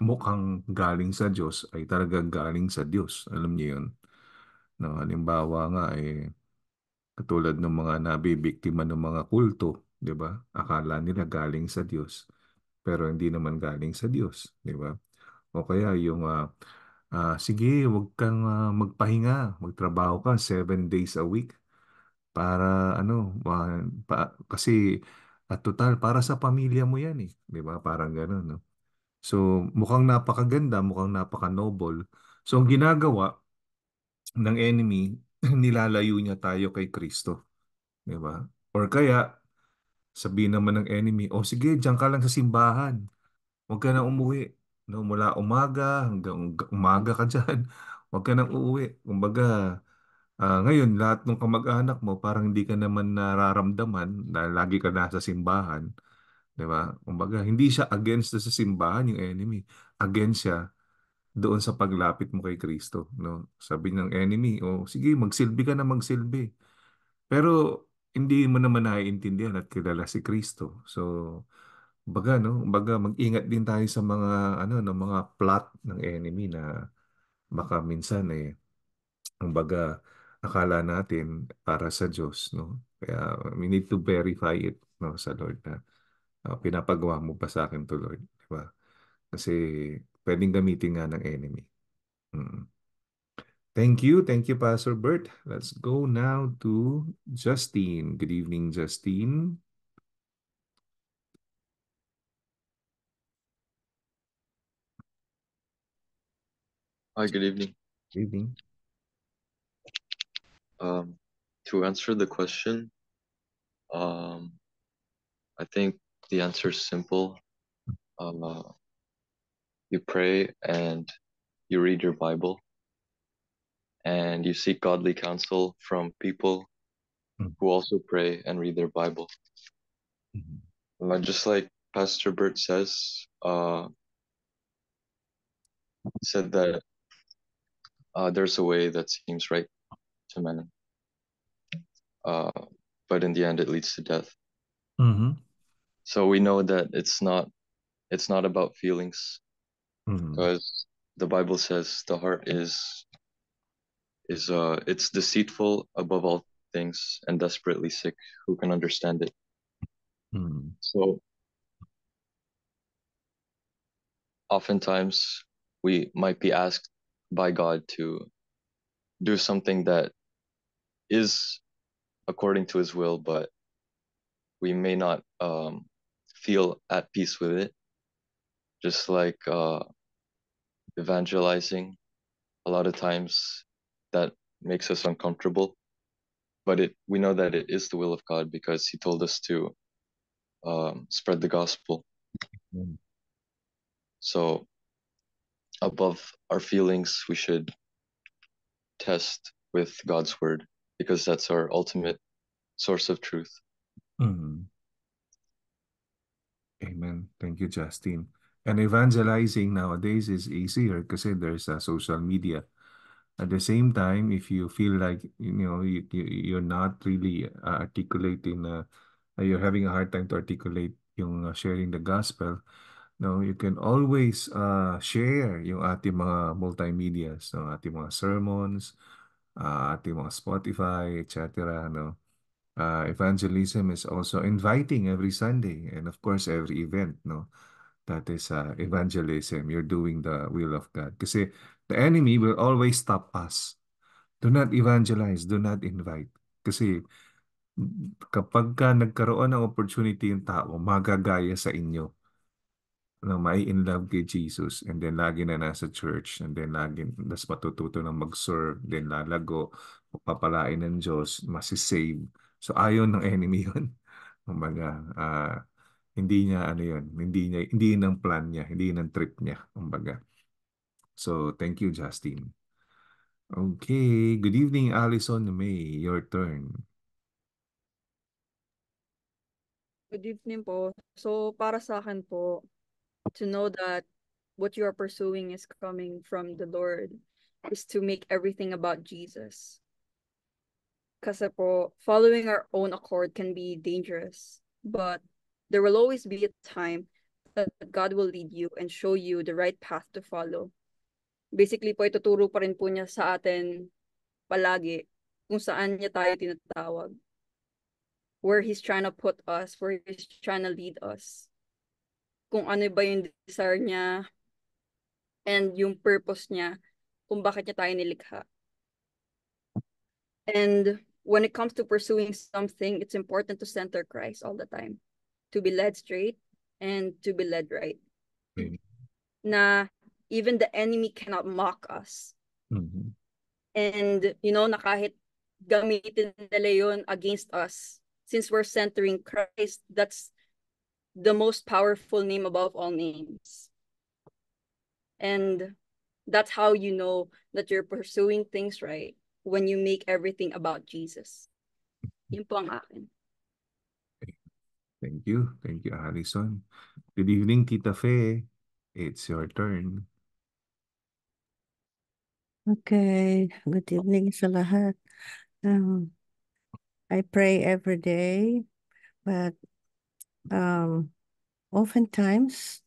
mukhang galing sa Diyos ay talagang galing sa Diyos. Alam niyo yun. No, halimbawa nga, eh, katulad ng mga nabibiktima ng mga kulto, 'di ba? Akala nila galing sa Diyos, pero hindi naman galing sa Diyos, 'di ba? O kaya yung uh, uh, sige, wag kang uh, magpahinga, magtrabaho ka seven days a week para ano, pa, kasi at total para sa pamilya mo 'yan eh, 'di ba? Parang gano'n, no? So, mukhang napakaganda, mukhang napaka-noble. So, ang ginagawa ng enemy, [clears throat] nilalayo niya tayo kay Kristo. 'Di ba? Or kaya Sabihin naman ng enemy, o sige, diyan ka lang sa simbahan. Huwag ka na umuwi. No, mula umaga hanggang umaga ka [laughs] dyan. Huwag ka nang uuwi. Kumbaga, uh, ngayon, lahat ng kamag-anak mo, parang hindi ka naman nararamdaman dahil lagi ka nasa simbahan. Di ba? Kumbaga, hindi siya against sa simbahan, yung enemy. Against siya doon sa paglapit mo kay Kristo. No? Sabi ng enemy, oh, sige, magsilbi ka na magsilbi. Pero hindi mo naman naiintindihan at kilala si Kristo. So, baga no, baga mag-ingat din tayo sa mga ano ng mga plot ng enemy na baka minsan eh ang baga akala natin para sa Diyos, no? Kaya we need to verify it no sa Lord na uh, pinapagawa mo pa sa akin to Lord, di ba? Kasi pwedeng gamitin nga ng enemy. Mm. Thank you. Thank you, Pastor Bert. Let's go now to Justine. Good evening, Justine. Hi, good evening. Good evening. Um, to answer the question, um, I think the answer is simple. Uh, you pray and you read your Bible and you seek godly counsel from people mm. who also pray and read their Bible. Mm-hmm. Just like Pastor Bert says, uh, said that uh, there's a way that seems right to men, uh, but in the end, it leads to death. Mm-hmm. So we know that it's not it's not about feelings, mm-hmm. because the Bible says the heart is is uh it's deceitful above all things and desperately sick. Who can understand it? Mm. So oftentimes we might be asked by God to do something that is according to his will, but we may not um, feel at peace with it. Just like uh, evangelizing, a lot of times that makes us uncomfortable. But it we know that it is the will of God because He told us to um, spread the gospel. Mm. So above our feelings, we should test with God's word because that's our ultimate source of truth. Mm. Amen. Thank you, Justin. And evangelizing nowadays is easier because there's a social media. At the same time, if you feel like you know you, you you're not really uh, articulating, uh, you're having a hard time to articulate yung uh, sharing the gospel, no, you can always uh, share yung ating mga multimedias, no, ating mga sermons, uh, ating mga Spotify, etc. No, uh, evangelism is also inviting every Sunday and of course every event. No, that is uh, evangelism. You're doing the will of God. Kasi the enemy will always stop us. Do not evangelize. Do not invite. Kasi kapag ka nagkaroon ng opportunity yung tao, magagaya sa inyo na may in love kay Jesus and then lagi na nasa church and then lagi das matututo ng mag-serve then lalago papalain ng Diyos masisave. So ayaw ng enemy [laughs] yun. Kumbaga ah, hindi niya ano yun hindi niya hindi yun ang plan niya hindi yun ang trip niya kumbaga. So thank you Justin. Okay good evening Allison May your turn. Good evening po. So, para sa akin po, to know that what you are pursuing is coming from the Lord is to make everything about Jesus. Kasi po, following our own accord can be dangerous, but there will always be a time that God will lead you and show you the right path to follow. Basically po, ituturo pa rin po niya sa atin palagi kung saan niya tayo tinatawag. Where He's trying to put us, where He's trying to lead us. Kung ano ba yung desire niya and yung purpose niya kung bakit niya tayo nilikha. And when it comes to pursuing something, it's important to center Christ all the time. To be led straight and to be led right. okay. Na even the enemy cannot mock us. Mhm. And, you know, na kahit gamitin nila yun against us, since we're centering Christ, that's the most powerful name above all names. And that's how you know that you're pursuing things right when you make everything about Jesus. Yun po ang akin. Thank you. Thank you, Allison. Good evening, Tita Fe. It's your turn. Okay, good evening sa lahat. Um, I pray every day, but um, oftentimes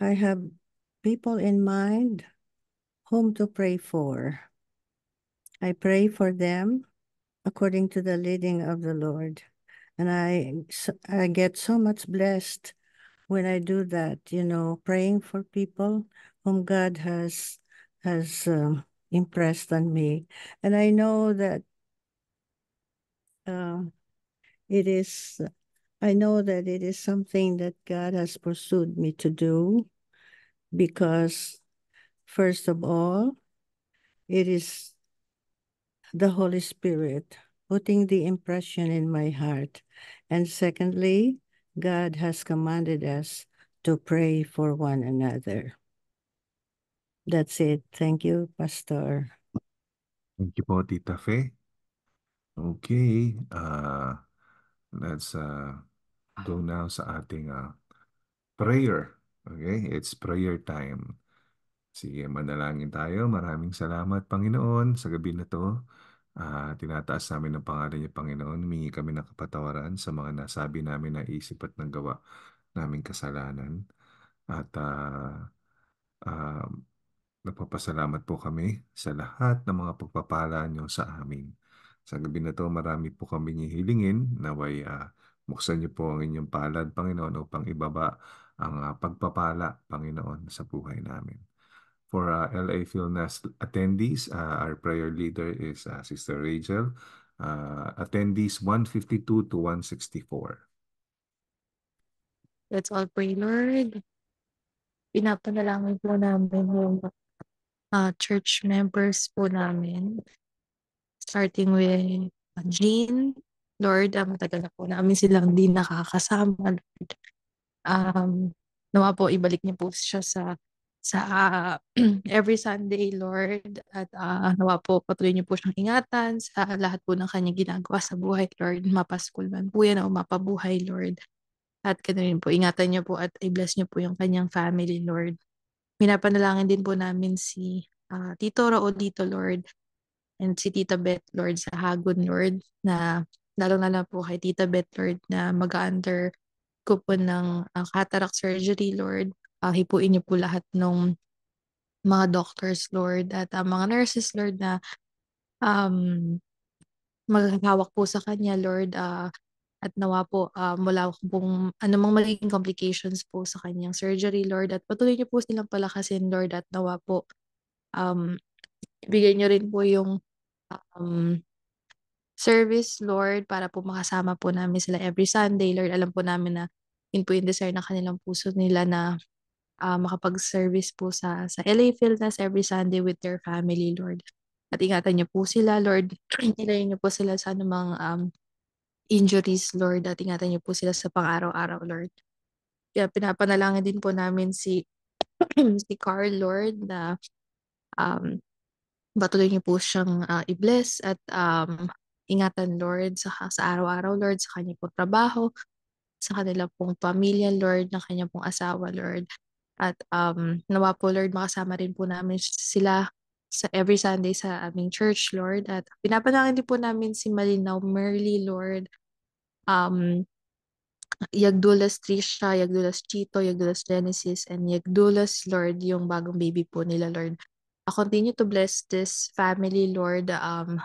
I have people in mind whom to pray for. I pray for them according to the leading of the Lord. And I, I get so much blessed when I do that, you know, praying for people whom God has has um, impressed on me. And I know that uh, it is, I know that it is something that God has pursued me to do because, first of all, it is the Holy Spirit putting the impression in my heart. And secondly, God has commanded us to pray for one another. That's it. Thank you, Pastor. Thank you po, Tita Fe. Okay. Uh, let's uh, go now sa ating uh, prayer. Okay? It's prayer time. Sige, manalangin tayo. Maraming salamat, Panginoon, sa gabi na to. Ah, tinataas namin ang pangalan niyo, Panginoon. Humingi kami ng kapatawaran sa mga nasabi namin na isip at nagawa naming kasalanan. At ah, ah, Nagpapasalamat po kami sa lahat ng mga pagpapala niyo sa amin. Sa gabi na to, marami po kami hihilingin. Naway uh, buksan niyo po ang inyong palad, Panginoon, upang ibaba ang uh, pagpapala, Panginoon, sa buhay namin. For uh, LA Philness attendees, uh, our prayer leader is uh, Sister Rachel. Uh, attendees 152 to 164. Let's all pray, Lord. Pinapanalangin po namin yung uh, church members po namin. Starting with Jean, Lord, uh, matagal na po namin silang di nakakasama, Lord. Um, nawa po, ibalik niyo po siya sa sa uh, [clears throat] every Sunday, Lord. At uh, nawa po, patuloy niyo po siyang ingatan sa lahat po ng kanyang ginagawa sa buhay, Lord. Mapaskul man po yan o mapabuhay, Lord. At ganun po, ingatan niyo po at i-bless niyo po yung kanyang family, Lord. Pinapanalangin din po namin si uh, Tito Raodito, Lord, and si Tita Beth, Lord, sa Hagon, Lord, na lalo na lang po kay Tita Beth, Lord, na mag-under ko po ng uh, cataract surgery, Lord. Uh, hipuin niyo po lahat ng mga doctors, Lord, at uh, mga nurses, Lord, na um, maghahawak po sa kanya, Lord, uh, at nawa po uh, mula pong anumang magiging complications po sa kanyang surgery, Lord. At patuloy niyo po silang palakasin, Lord. At nawa po um, ibigay niyo rin po yung um, service, Lord, para po makasama po namin sila every Sunday, Lord. Alam po namin na yun po yung desire ng kanilang puso nila na uh, makapag-service po sa, sa LA Fieldness every Sunday with their family, Lord. At ingatan niyo po sila, Lord. [clears throat] Ilayin niyo po sila sa anumang um, injuries, Lord, at ingatan niyo po sila sa pang-araw-araw, Lord. Kaya pinapanalangin din po namin si [clears throat] si Carl, Lord, na um, patuloy niyo po siyang uh, i-bless at um, ingatan, Lord, sa, sa araw-araw, Lord, sa kanya pong trabaho, sa kanila pong pamilya, Lord, ng kanya pong asawa, Lord. At um, nawa po, Lord, makasama rin po namin sila sa every Sunday sa aming church, Lord. At pinapanalangin din po namin si Malinaw Merly, Lord, um, Yagdulas Trisha, Yagdulas Chito, Yagdulas Genesis, and Yagdulas Lord, yung bagong baby po nila, Lord. I continue to bless this family, Lord. Um,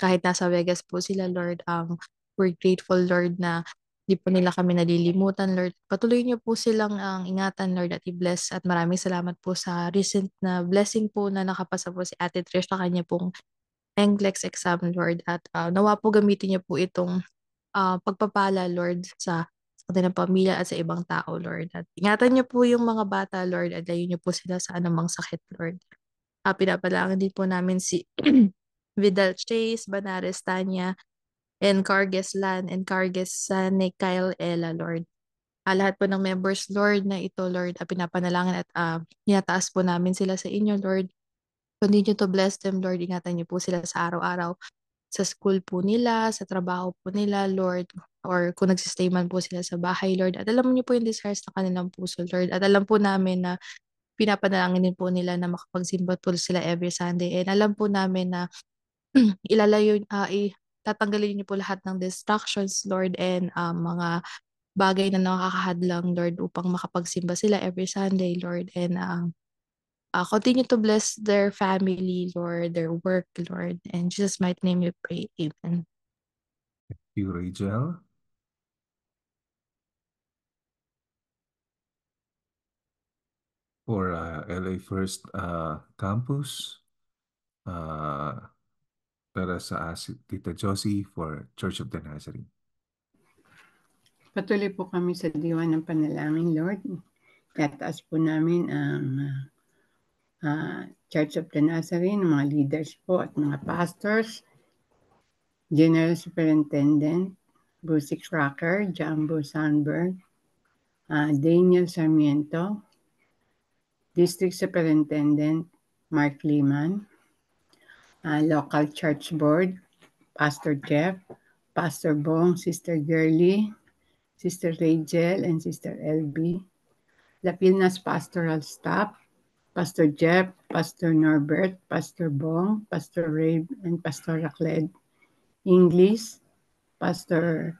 kahit nasa Vegas po sila, Lord, um, we're grateful, Lord, na di po nila kami nalilimutan, Lord. Patuloy niyo po silang ang ingatan, Lord, at i-bless. At maraming salamat po sa recent na blessing po na nakapasa po si Ate Trish sa kanya pong NCLEX exam, Lord. At uh, nawa po gamitin niyo po itong uh, pagpapala, Lord, sa sa kanilang pamilya at sa ibang tao, Lord. At ingatan niyo po yung mga bata, Lord, at layo niyo po sila sa anumang sakit, Lord. Uh, pinapalangin din po namin si [clears throat] Vidal Chase, Banares, Tanya, and Carges Lan, and Carges Sane, Kyle, Ella, Lord. Uh, lahat po ng members, Lord, na ito, Lord, uh, pinapanalangin at uh, hinataas po namin sila sa inyo, Lord. Continue to bless them, Lord. Ingatan niyo po sila sa araw-araw sa school po nila, sa trabaho po nila, Lord, or kung nagsistay man po sila sa bahay, Lord. At alam niyo po yung desires ng kanilang puso, Lord. At alam po namin na pinapanalangin din po nila na makapagsimba po sila every Sunday. And alam po namin na [clears throat] ilalayo, uh, tatanggalin niyo po lahat ng distractions, Lord, and um, mga bagay na nakakahadlang, Lord, upang makapagsimba sila every Sunday, Lord. And um, uh, continue to bless their family, Lord, their work, Lord. In Jesus' mighty name we pray. Amen. Thank you, Rachel. For uh, LA First uh, Campus, uh, para sa uh, Tita Josie for Church of the Nazarene. Patuloy po kami sa diwan ng panalangin, Lord. Tataas po namin ang uh, Church of the Nazarene, mga leaders po at mga pastors, General Superintendent, Busik Rocker, Jumbo Sandberg, uh, Daniel Sarmiento, District Superintendent, Mark Liman, uh, Local Church Board, Pastor Jeff, Pastor Bong, Sister Girly, Sister Rachel, and Sister LB, La Pilnas Pastoral Staff, Pastor Jeff, Pastor Norbert, Pastor Bong, Pastor Ray, and Pastor Racled. English, Pastor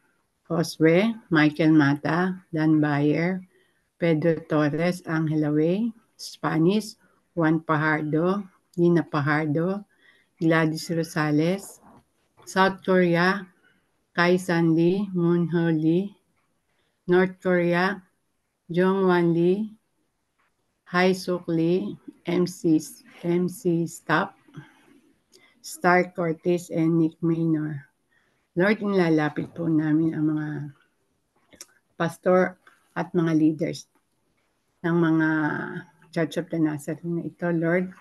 Josue, Michael Mata, Dan Bayer, Pedro Torres, Angela Way. Spanish, Juan Pajardo, Nina Pajardo, Gladys Rosales, South Korea, Kai San Moon Ho Lee, North Korea, Jong Wan Lee, Hai Suk Lee, MC, MC Stop, Star Cortez, and Nick Maynor. Lord, inlalapit po namin ang mga pastor at mga leaders ng mga Church of the Nazarene na ito, Lord.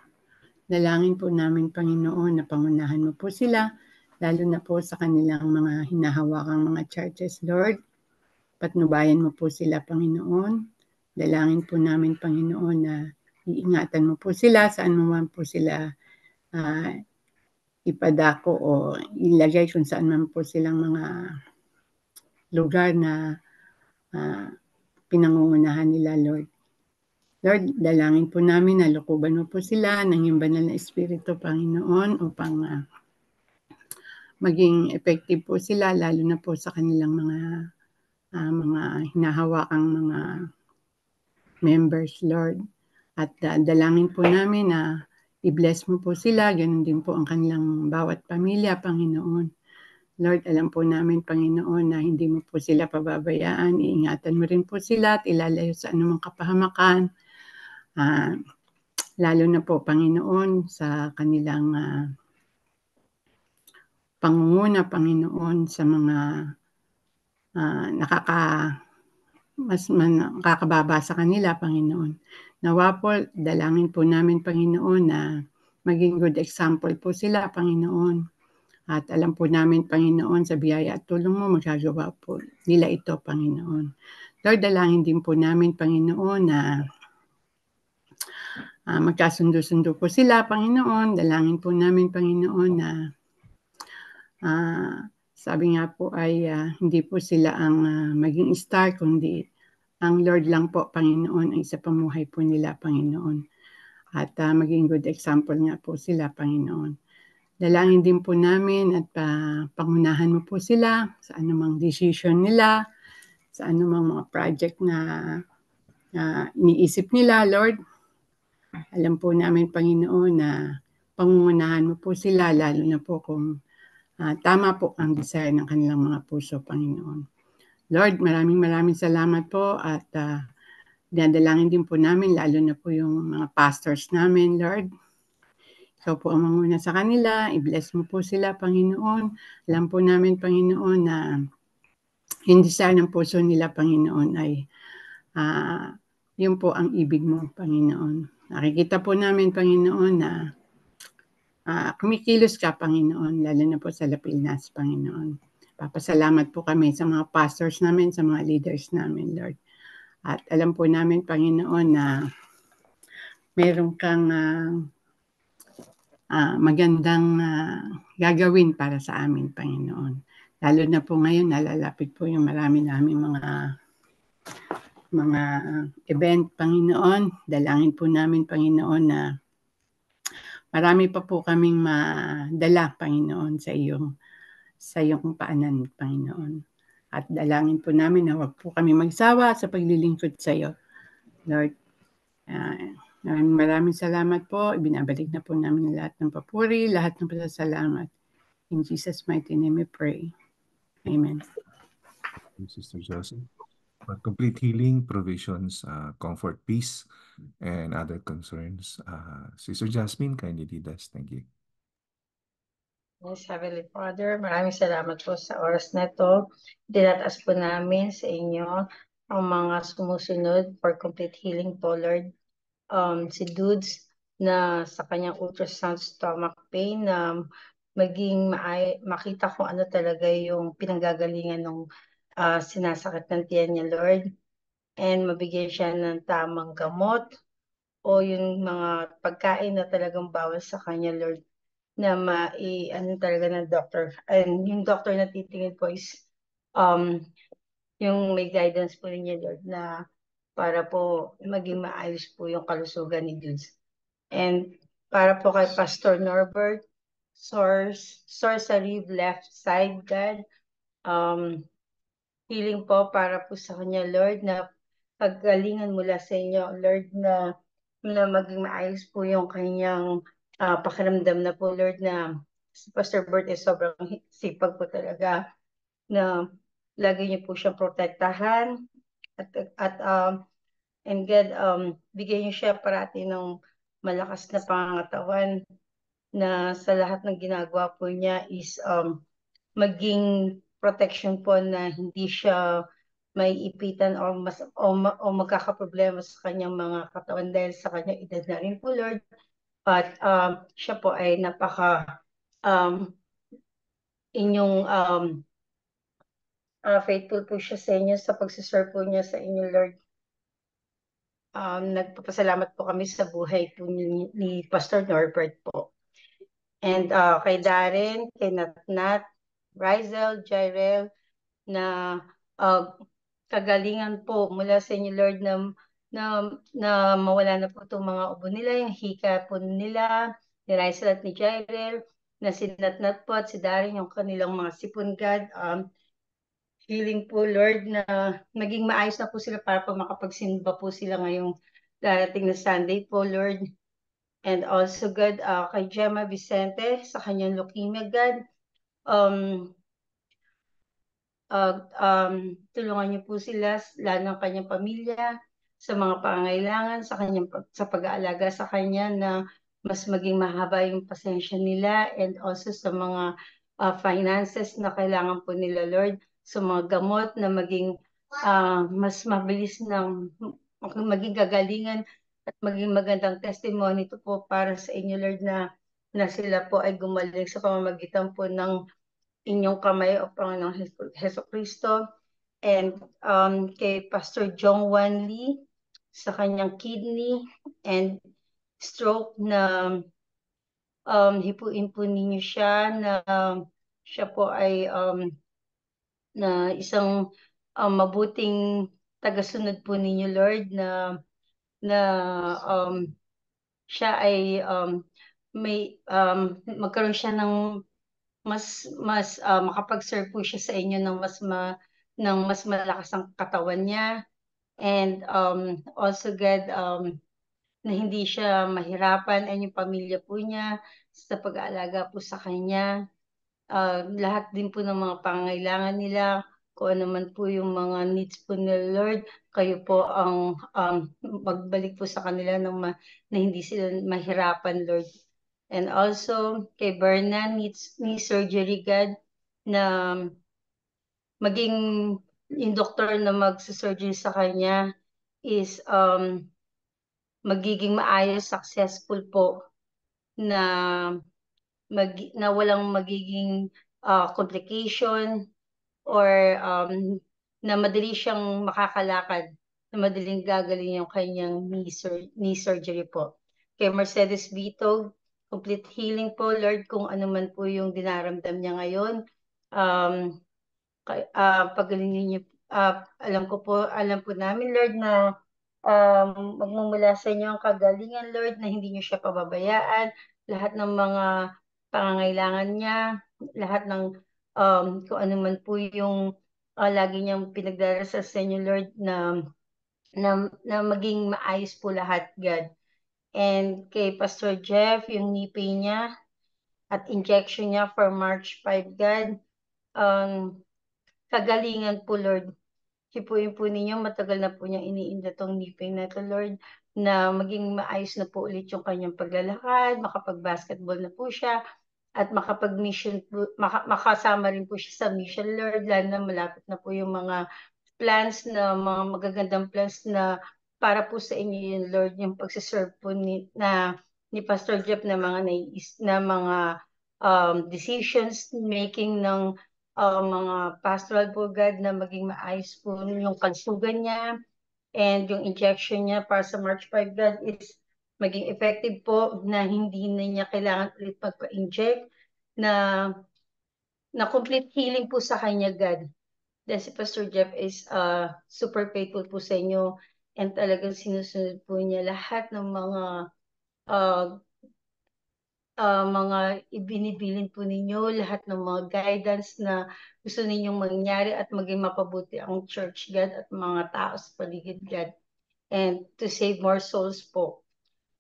Dalangin po namin, Panginoon, na pangunahan mo po sila, lalo na po sa kanilang mga hinahawakang mga churches, Lord. Patnubayan mo po sila, Panginoon. Dalangin po namin, Panginoon, na iingatan mo po sila, saan mo man po sila uh, ipadako o ilagay kung saan man po silang mga lugar na uh, pinangungunahan nila, Lord. Lord, dalangin po namin na lukuban mo po sila ng iyong banal na Espiritu, Panginoon, upang uh, maging effective po sila, lalo na po sa kanilang mga uh, mga hinahawakang mga members, Lord. At uh, dalangin po namin na i-bless mo po sila, ganun din po ang kanilang bawat pamilya, Panginoon. Lord, alam po namin, Panginoon, na hindi mo po sila pababayaan. Iingatan mo rin po sila at ilalayo sa anumang kapahamakan uh, lalo na po Panginoon sa kanilang uh, pangunguna Panginoon sa mga uh, nakaka mas man, nakakababa sa kanila Panginoon. Nawa po dalangin po namin Panginoon na maging good example po sila Panginoon. At alam po namin Panginoon sa biyaya at tulong mo magagawa po nila ito Panginoon. Lord, dalangin din po namin Panginoon na uh, magkasundo-sundo po sila, Panginoon. Dalangin po namin, Panginoon, na uh, sabi nga po ay uh, hindi po sila ang uh, maging star, kundi ang Lord lang po, Panginoon, ay sa pamuhay po nila, Panginoon. At uh, maging good example nga po sila, Panginoon. Dalangin din po namin at uh, pangunahan mo po sila sa anumang decision nila, sa anumang mga project na uh, iniisip nila, Lord. Alam po namin, Panginoon, na pangungunahan mo po sila, lalo na po kung uh, tama po ang desire ng kanilang mga puso, Panginoon. Lord, maraming maraming salamat po at uh, dadalangin din po namin, lalo na po yung mga pastors namin, Lord. Ikaw po ang manguna sa kanila. I-bless mo po sila, Panginoon. Alam po namin, Panginoon, na yung desire ng puso nila, Panginoon, ay uh, yun po ang ibig mo, Panginoon. Nakikita po namin, Panginoon, na uh, kumikilos ka, Panginoon, lalo na po sa Lapinas, Panginoon. Papasalamat po kami sa mga pastors namin, sa mga leaders namin, Lord. At alam po namin, Panginoon, na meron kang uh, uh, magandang uh, gagawin para sa amin, Panginoon. Lalo na po ngayon, nalalapit po yung marami namin mga mga event, Panginoon. Dalangin po namin, Panginoon, na marami pa po kaming madala, Panginoon, sa iyong, sa iyong paanan, Panginoon. At dalangin po namin na huwag po kami magsawa sa paglilingkod sa iyo. Lord, uh, maraming salamat po. Ibinabalik na po namin lahat ng papuri, lahat ng pasasalamat. In Jesus' mighty name we pray. Amen. Sister for complete healing, provisions, uh, comfort, peace, and other concerns. Uh, Sister Jasmine, kindly lead us. Thank you. Yes, Heavenly Father, maraming salamat po sa oras na ito. Dinataas po namin sa inyo ang mga sumusunod for complete healing po, Lord. Um, si Dudes na sa kanyang ultrasound stomach pain na um, maging maay, makita kung ano talaga yung pinanggagalingan ng uh, sinasakit ng tiyan niya, Lord. And mabigyan siya ng tamang gamot o yung mga pagkain na talagang bawal sa kanya, Lord, na mai, ano talaga ng doctor. And yung doctor na titingin po is um, yung may guidance po niya, Lord, na para po maging maayos po yung kalusugan ni Judes. And para po kay Pastor Norbert, source, source sa left side, God, um, Healing po para po sa kanya, Lord, na paggalingan mula sa inyo, Lord, na na maging maayos po yung kanyang uh, pakiramdam na po, Lord, na si Pastor Bert ay sobrang sipag po talaga na lagi niyo po siyang protektahan at, at um, and God, um, bigyan niyo siya parati ng malakas na pangangatawan na sa lahat ng ginagawa po niya is um, maging protection po na hindi siya may ipitan o, mas, o, o magkakaproblema sa kanyang mga katawan dahil sa kanyang edad na rin po, Lord. At um, siya po ay napaka um, inyong um, uh, faithful po siya sa inyo sa pagsiserve po niya sa inyo, Lord. Um, nagpapasalamat po kami sa buhay po ni, ni Pastor Norbert po. And uh, kay Darren, kay Natnat, Rizel, Jairel, na uh, kagalingan po mula sa inyo, Lord, na, na, na mawala na po itong mga ubo nila, yung hika po nila, ni Rizel at ni Jairel, na si Natnat po at si Darren, yung kanilang mga sipon, God. Um, healing po, Lord, na naging maayos na po sila para po makapagsimba po sila ngayong darating na Sunday po, Lord. And also, God, uh, kay Gemma Vicente, sa kanyang leukemia, God, um, uh, um, tulungan niyo po sila, lalo ng kanyang pamilya, sa mga pangangailangan, sa, kanyang, sa pag-aalaga sa kanya na mas maging mahaba yung pasensya nila and also sa mga uh, finances na kailangan po nila, Lord, sa mga gamot na maging uh, mas mabilis ng maging gagalingan at maging magandang testimony ito po para sa inyo, Lord, na, na sila po ay gumaling sa pamamagitan po ng inyong kamay o Panginoong Heso Kristo. And um, kay Pastor John Wan Lee sa kanyang kidney and stroke na um, hipuin po ninyo siya na um, siya po ay um, na isang um, mabuting tagasunod po ninyo, Lord, na na um, siya ay um, may um, magkaroon siya ng mas mas uh, makapag-serve po siya sa inyo ng mas ma ng mas malakas ang katawan niya and um, also God um, na hindi siya mahirapan and yung pamilya po niya sa pag-aalaga po sa kanya uh, lahat din po ng mga pangangailangan nila kung ano man po yung mga needs po ni Lord, kayo po ang um, magbalik po sa kanila ng ma, na hindi sila mahirapan, Lord. And also, kay Berna, needs knee surgery, God, na maging yung doktor na magsa-surgery sa kanya is um, magiging maayos, successful po na mag, na walang magiging uh, complication or um, na madali siyang makakalakad, na madaling gagaling yung kanyang knee, sur knee surgery po. Kay Mercedes Vito, complete healing po, Lord, kung ano man po yung dinaramdam niya ngayon. Um, uh, pagalingin niyo, uh, alam ko po, alam po namin, Lord, na um, magmumula sa inyo ang kagalingan, Lord, na hindi niyo siya pababayaan. Lahat ng mga pangangailangan niya, lahat ng um, kung ano man po yung uh, lagi niyang pinagdarasal sa inyo, Lord, na, na, na maging maayos po lahat, God. And kay Pastor Jeff, yung nipi niya at injection niya for March 5, God, um, kagalingan po, Lord. Hipuin po ninyo, matagal na po niyang iniinda tong niping na to, Lord, na maging maayos na po ulit yung kanyang paglalakad, makapag-basketball na po siya, at makapag-mission maka, makasama rin po siya sa mission Lord, lalo na malapit na po yung mga plans na mga magagandang plans na para po sa inyo yun Lord, yung pagsiserve po ni, na ni Pastor Jeff na mga nais, na mga um, decisions making ng uh, mga pastoral po God na maging maayos po yung kalsugan niya and yung injection niya para sa March 5 God is maging effective po na hindi na niya kailangan ulit magpa-inject na na complete healing po sa kanya God. Dahil si Pastor Jeff is uh, super faithful po sa inyo and talagang sinusunod po niya lahat ng mga uh, uh, mga ibinibilin po ninyo, lahat ng mga guidance na gusto ninyong mangyari at maging mapabuti ang church God at mga tao sa paligid God and to save more souls po.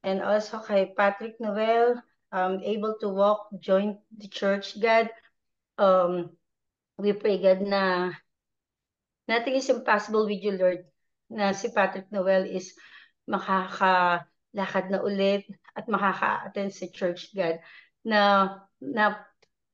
And also kay Patrick Noel, um, able to walk, join the church, God. Um, we pray, God, na nothing is impossible with you, Lord. Na si Patrick Noel is makakalakad na ulit at makaka-attend sa church, God. Na, na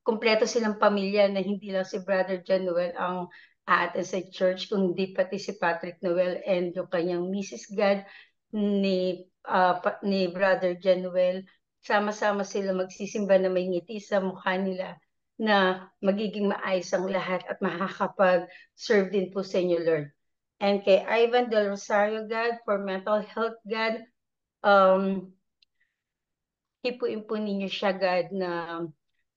kumpleto silang pamilya na hindi lang si Brother John Noel ang aaten sa church, kundi pati si Patrick Noel and yung kanyang Mrs. God ni, uh, ni Brother John Noel. Sama-sama sila magsisimba na may ngiti sa mukha nila na magiging maayos ang lahat at makakapag-serve din po sa inyo, Lord. And kay Ivan Del Rosario, God, for mental health, God, um, hipuin po ninyo siya, God, na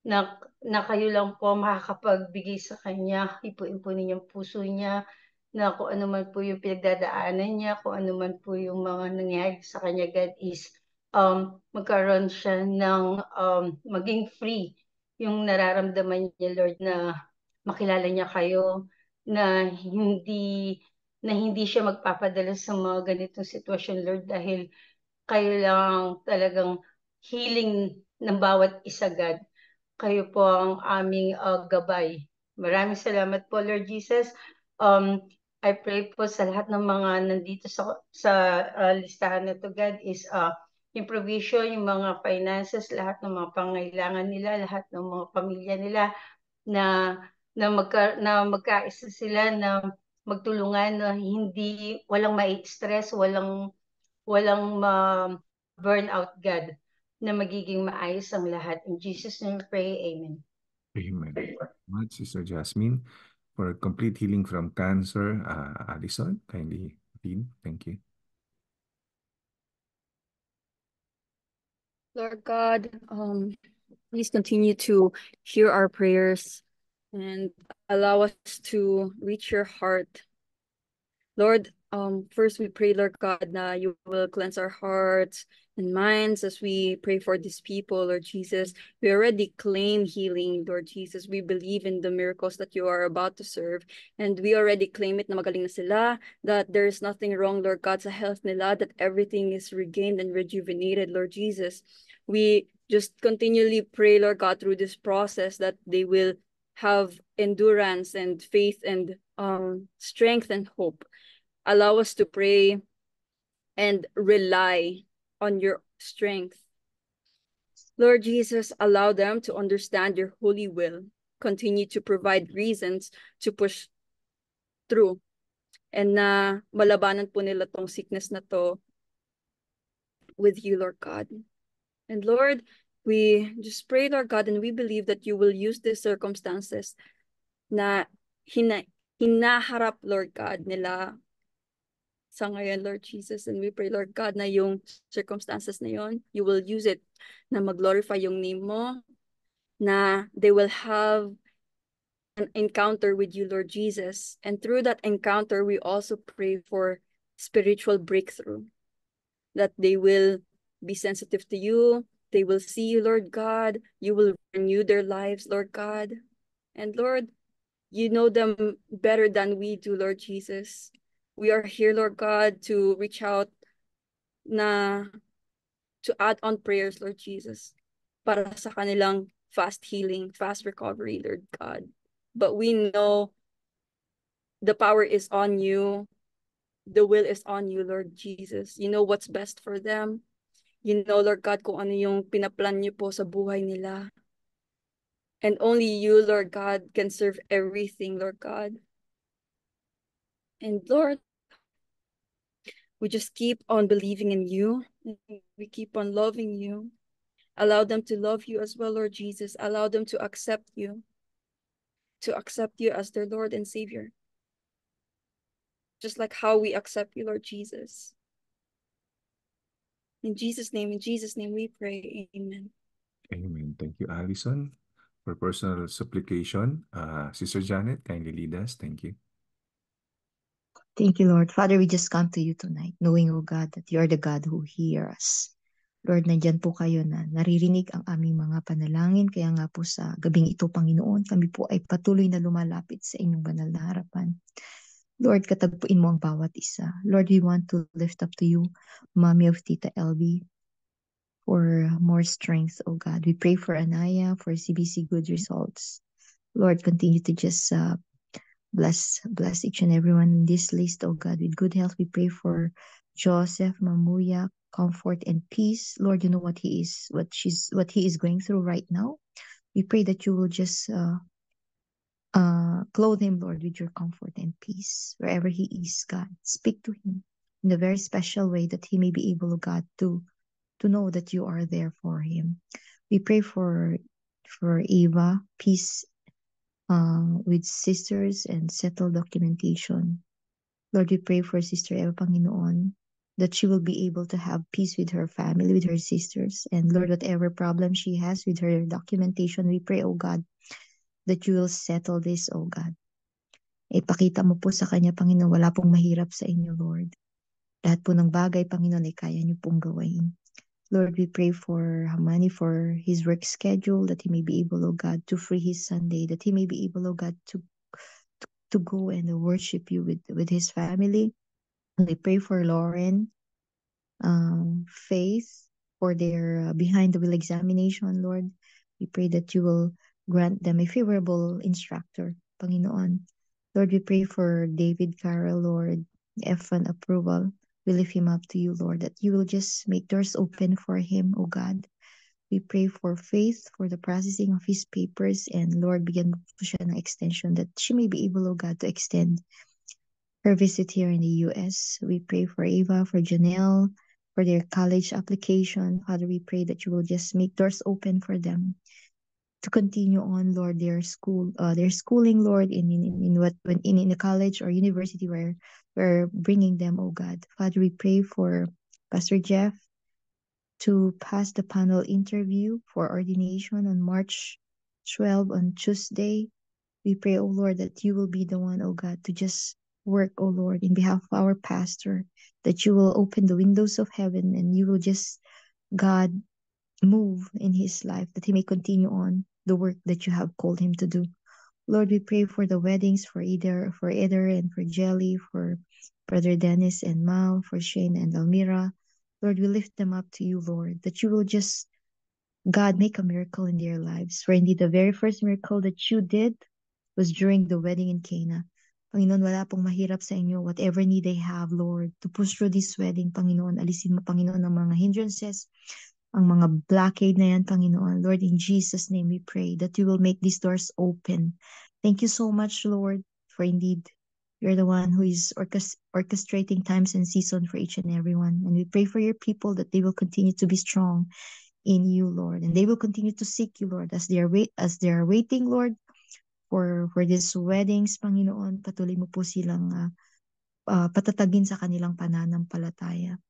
na, na kayo lang po makakapagbigay sa kanya, ipuin po ninyong puso niya, na kung ano man po yung pinagdadaanan niya, kung ano man po yung mga nangyayari sa kanya, God, is um, magkaroon siya ng um, maging free yung nararamdaman niya, Lord, na makilala niya kayo, na hindi na hindi siya magpapadala sa mga ganitong sitwasyon, Lord, dahil kayo lang talagang healing ng bawat isa, God. Kayo po ang aming uh, gabay. Maraming salamat po, Lord Jesus. Um, I pray po sa lahat ng mga nandito sa, sa uh, listahan na to, God, is uh, yung provision, yung mga finances, lahat ng mga pangailangan nila, lahat ng mga pamilya nila na na magka na magkaisa sila na magtulungan na hindi walang mai-stress, walang walang ma burnout God na magiging maayos ang lahat. In Jesus' name we pray, Amen. Amen. Much, Sister Jasmine. For complete healing from cancer, uh, Addison, kindly read. Thank you. Lord God, um, please continue to hear our prayers and allow us to reach your heart. Lord, um, first we pray, Lord God, that you will cleanse our hearts and minds as we pray for these people, Lord Jesus. We already claim healing, Lord Jesus. We believe in the miracles that you are about to serve. And we already claim it na magaling na sila, that there is nothing wrong, Lord God, sa health nila, that everything is regained and rejuvenated, Lord Jesus. We just continually pray, Lord God, through this process that they will have endurance and faith and um, strength and hope allow us to pray and rely on your strength. Lord Jesus, allow them to understand your holy will. Continue to provide reasons to push through. And na malabanan po nila tong sickness na to with you, Lord God. And Lord, we just pray, Lord God, and we believe that you will use these circumstances na hina hinaharap, Lord God, nila sa ngayon, Lord Jesus. And we pray, Lord God, na yung circumstances na yon, you will use it na mag-glorify yung name mo, na they will have an encounter with you, Lord Jesus. And through that encounter, we also pray for spiritual breakthrough, that they will be sensitive to you, they will see you, Lord God, you will renew their lives, Lord God. And Lord, you know them better than we do, Lord Jesus. We are here, Lord God, to reach out na to add on prayers, Lord Jesus, para sa kanilang fast healing, fast recovery, Lord God. But we know the power is on you. The will is on you, Lord Jesus. You know what's best for them. You know, Lord God, kung ano yung pinaplan niyo po sa buhay nila. And only you, Lord God, can serve everything, Lord God. And Lord, we just keep on believing in you. We keep on loving you. Allow them to love you as well, Lord Jesus. Allow them to accept you, to accept you as their Lord and Savior. Just like how we accept you, Lord Jesus. In Jesus' name, in Jesus' name we pray. Amen. Amen. Thank you, Allison. For personal supplication, uh, Sister Janet, kindly lead us. Thank you. Thank you, Lord. Father, we just come to you tonight, knowing, O God, that you are the God who hears us. Lord, nandyan po kayo na naririnig ang aming mga panalangin. Kaya nga po sa gabing ito, Panginoon, kami po ay patuloy na lumalapit sa inyong banal na harapan. Lord, katagpuin mo ang bawat isa. Lord, we want to lift up to you, Mommy of Tita LB, for more strength, oh God. We pray for Anaya for CBC good results. Lord, continue to just uh, bless bless each and everyone in this list, oh God, with good health. We pray for Joseph, Mamuya, comfort and peace. Lord, you know what he is, what she's what he is going through right now. We pray that you will just uh, uh, clothe him, Lord, with your comfort and peace wherever he is, God. Speak to him in a very special way that he may be able, God, to to know that you are there for him. We pray for for Eva, peace uh, with sisters and settled documentation. Lord, we pray for Sister Eva Panginoon that she will be able to have peace with her family, with her sisters. And Lord, whatever problem she has with her documentation, we pray, oh God, that you will settle this, oh God. Ipakita mo po sa kanya, Panginoon, wala pong mahirap sa inyo, Lord. Lahat po ng bagay, Panginoon, ay kaya niyo pong gawin. Lord, we pray for Hamani for his work schedule, that he may be able, oh God, to free his Sunday, that he may be able, oh God, to to, to go and worship you with, with his family. We pray for Lauren, um, Faith, for their uh, behind the wheel examination, Lord. We pray that you will grant them a favorable instructor, Panginoon. Lord, we pray for David Carroll, Lord, F1 approval. We lift him up to you, Lord, that you will just make doors open for him, O God. We pray for faith for the processing of his papers and Lord, begin po siya extension that she may be able, O God, to extend her visit here in the U.S. We pray for Eva, for Janelle, for their college application. Father, we pray that you will just make doors open for them to continue on, Lord, their school, uh, their schooling, Lord, in in, in what when in, in a college or university where we're bringing them, oh God. Father, we pray for Pastor Jeff to pass the panel interview for ordination on March 12 on Tuesday. We pray, oh Lord, that you will be the one, oh God, to just work, oh Lord, in behalf of our pastor, that you will open the windows of heaven and you will just, God, move in his life, that he may continue on the work that you have called him to do. Lord, we pray for the weddings for either for Eder and for Jelly, for Brother Dennis and Mao, for Shane and Almira. Lord, we lift them up to you, Lord, that you will just, God, make a miracle in their lives. For indeed, the very first miracle that you did was during the wedding in Cana. Panginoon, wala pong mahirap sa inyo. Whatever need they have, Lord, to push through this wedding, Panginoon, alisin mo, Panginoon, ang mga hindrances, ang mga blockade na yan, Panginoon. Lord, in Jesus' name we pray that you will make these doors open. Thank you so much, Lord, for indeed you're the one who is orchest- orchestrating times and season for each and everyone. And we pray for your people that they will continue to be strong in you, Lord, and they will continue to seek you, Lord, as they are wait as they are waiting, Lord, for for these weddings, Panginoon. Patuloy mo po silang uh, uh, patatagin sa kanilang pananampalataya.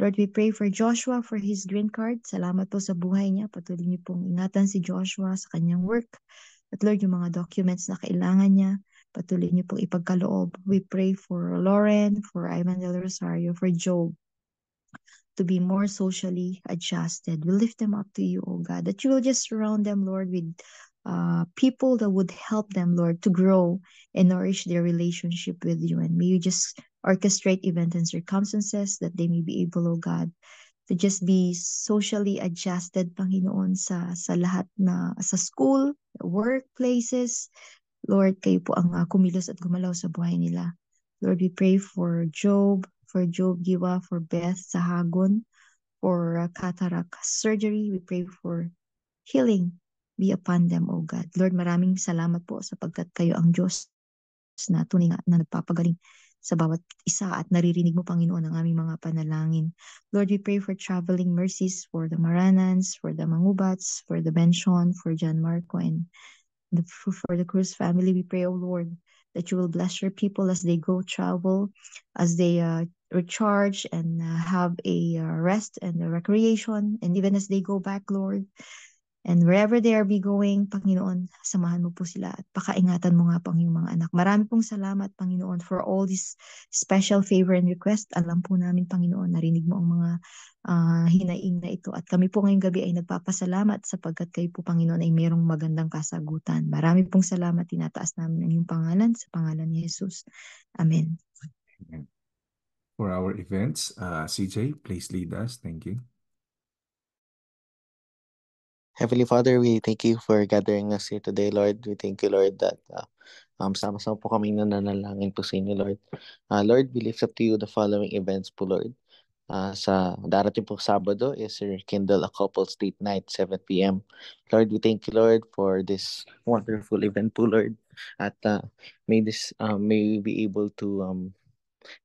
Lord, we pray for Joshua for his green card. Salamat po sa buhay niya. Patuloy niyo pong ingatan si Joshua sa kanyang work. At Lord, yung mga documents na kailangan niya, patuloy niyo pong ipagkaloob. We pray for Lauren, for Ivan Del Rosario, for Job to be more socially adjusted. We lift them up to you, oh God, that you will just surround them, Lord, with uh, people that would help them, Lord, to grow and nourish their relationship with you. And may you just orchestrate events and circumstances that they may be able, oh God, to just be socially adjusted, Panginoon, sa, sa lahat na, sa school, workplaces. Lord, kayo po ang uh, kumilos at gumalaw sa buhay nila. Lord, we pray for Job, for Job Giwa, for Beth Sahagon, for uh, cataract surgery. We pray for healing be upon them, O God. Lord, maraming salamat po sapagkat kayo ang Diyos na tunay na, na nagpapagaling sa bawat isa at naririnig mo, Panginoon, ang aming mga panalangin. Lord, we pray for traveling mercies for the Maranans, for the Mangubats, for the Benchon, for John Marco, and the, for the Cruz family. We pray, O Lord, that you will bless your people as they go travel, as they uh, recharge and uh, have a uh, rest and a recreation, and even as they go back, Lord, And wherever they are be going, Panginoon, samahan mo po sila at pakaingatan mo nga pang yung mga anak. Marami pong salamat, Panginoon, for all this special favor and request. Alam po namin, Panginoon, narinig mo ang mga uh, hinaing na ito. At kami po ngayong gabi ay nagpapasalamat sapagkat kayo po, Panginoon, ay mayroong magandang kasagutan. Marami pong salamat. Tinataas namin ang iyong pangalan sa pangalan ni Jesus. Amen. For our events, uh, CJ, please lead us. Thank you. Heavenly Father, we thank you for gathering us here today, Lord. We thank you, Lord, that uh, um, sama-sama po kami nananalangin po sa inyo, Lord. Uh, Lord, we lift up to you the following events po, Lord. Uh, sa darating po Sabado is your Kindle a Couples Date Night, 7 p.m. Lord, we thank you, Lord, for this wonderful event po, Lord. At uh, may this uh, may we be able to um,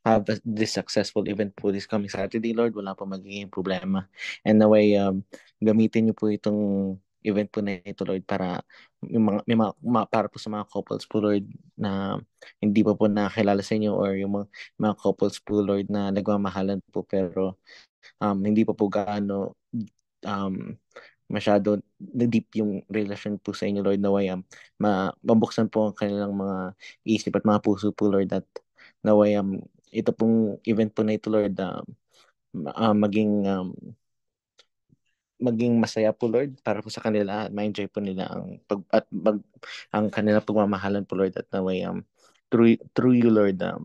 have this successful event po this coming Saturday, Lord. Wala pa magiging problema. And naway, um, gamitin niyo po itong event po na ito, Lord, para yung mga, may mga, para po sa mga couples po, Lord, na hindi pa po nakakilala sa inyo or yung mga, mga couples po, Lord, na nagmamahalan po pero um, hindi pa po gaano um, masyado na deep yung relasyon po sa inyo, Lord, naway um, ma mabuksan po ang kanilang mga isip at mga puso po, Lord, at naway um, ito pong event po na ito, Lord, um, uh, maging um, maging masaya po Lord para po sa kanila at ma-enjoy po nila ang pag at mag, ang kanila pagmamahalan po Lord at naway um through through you Lord um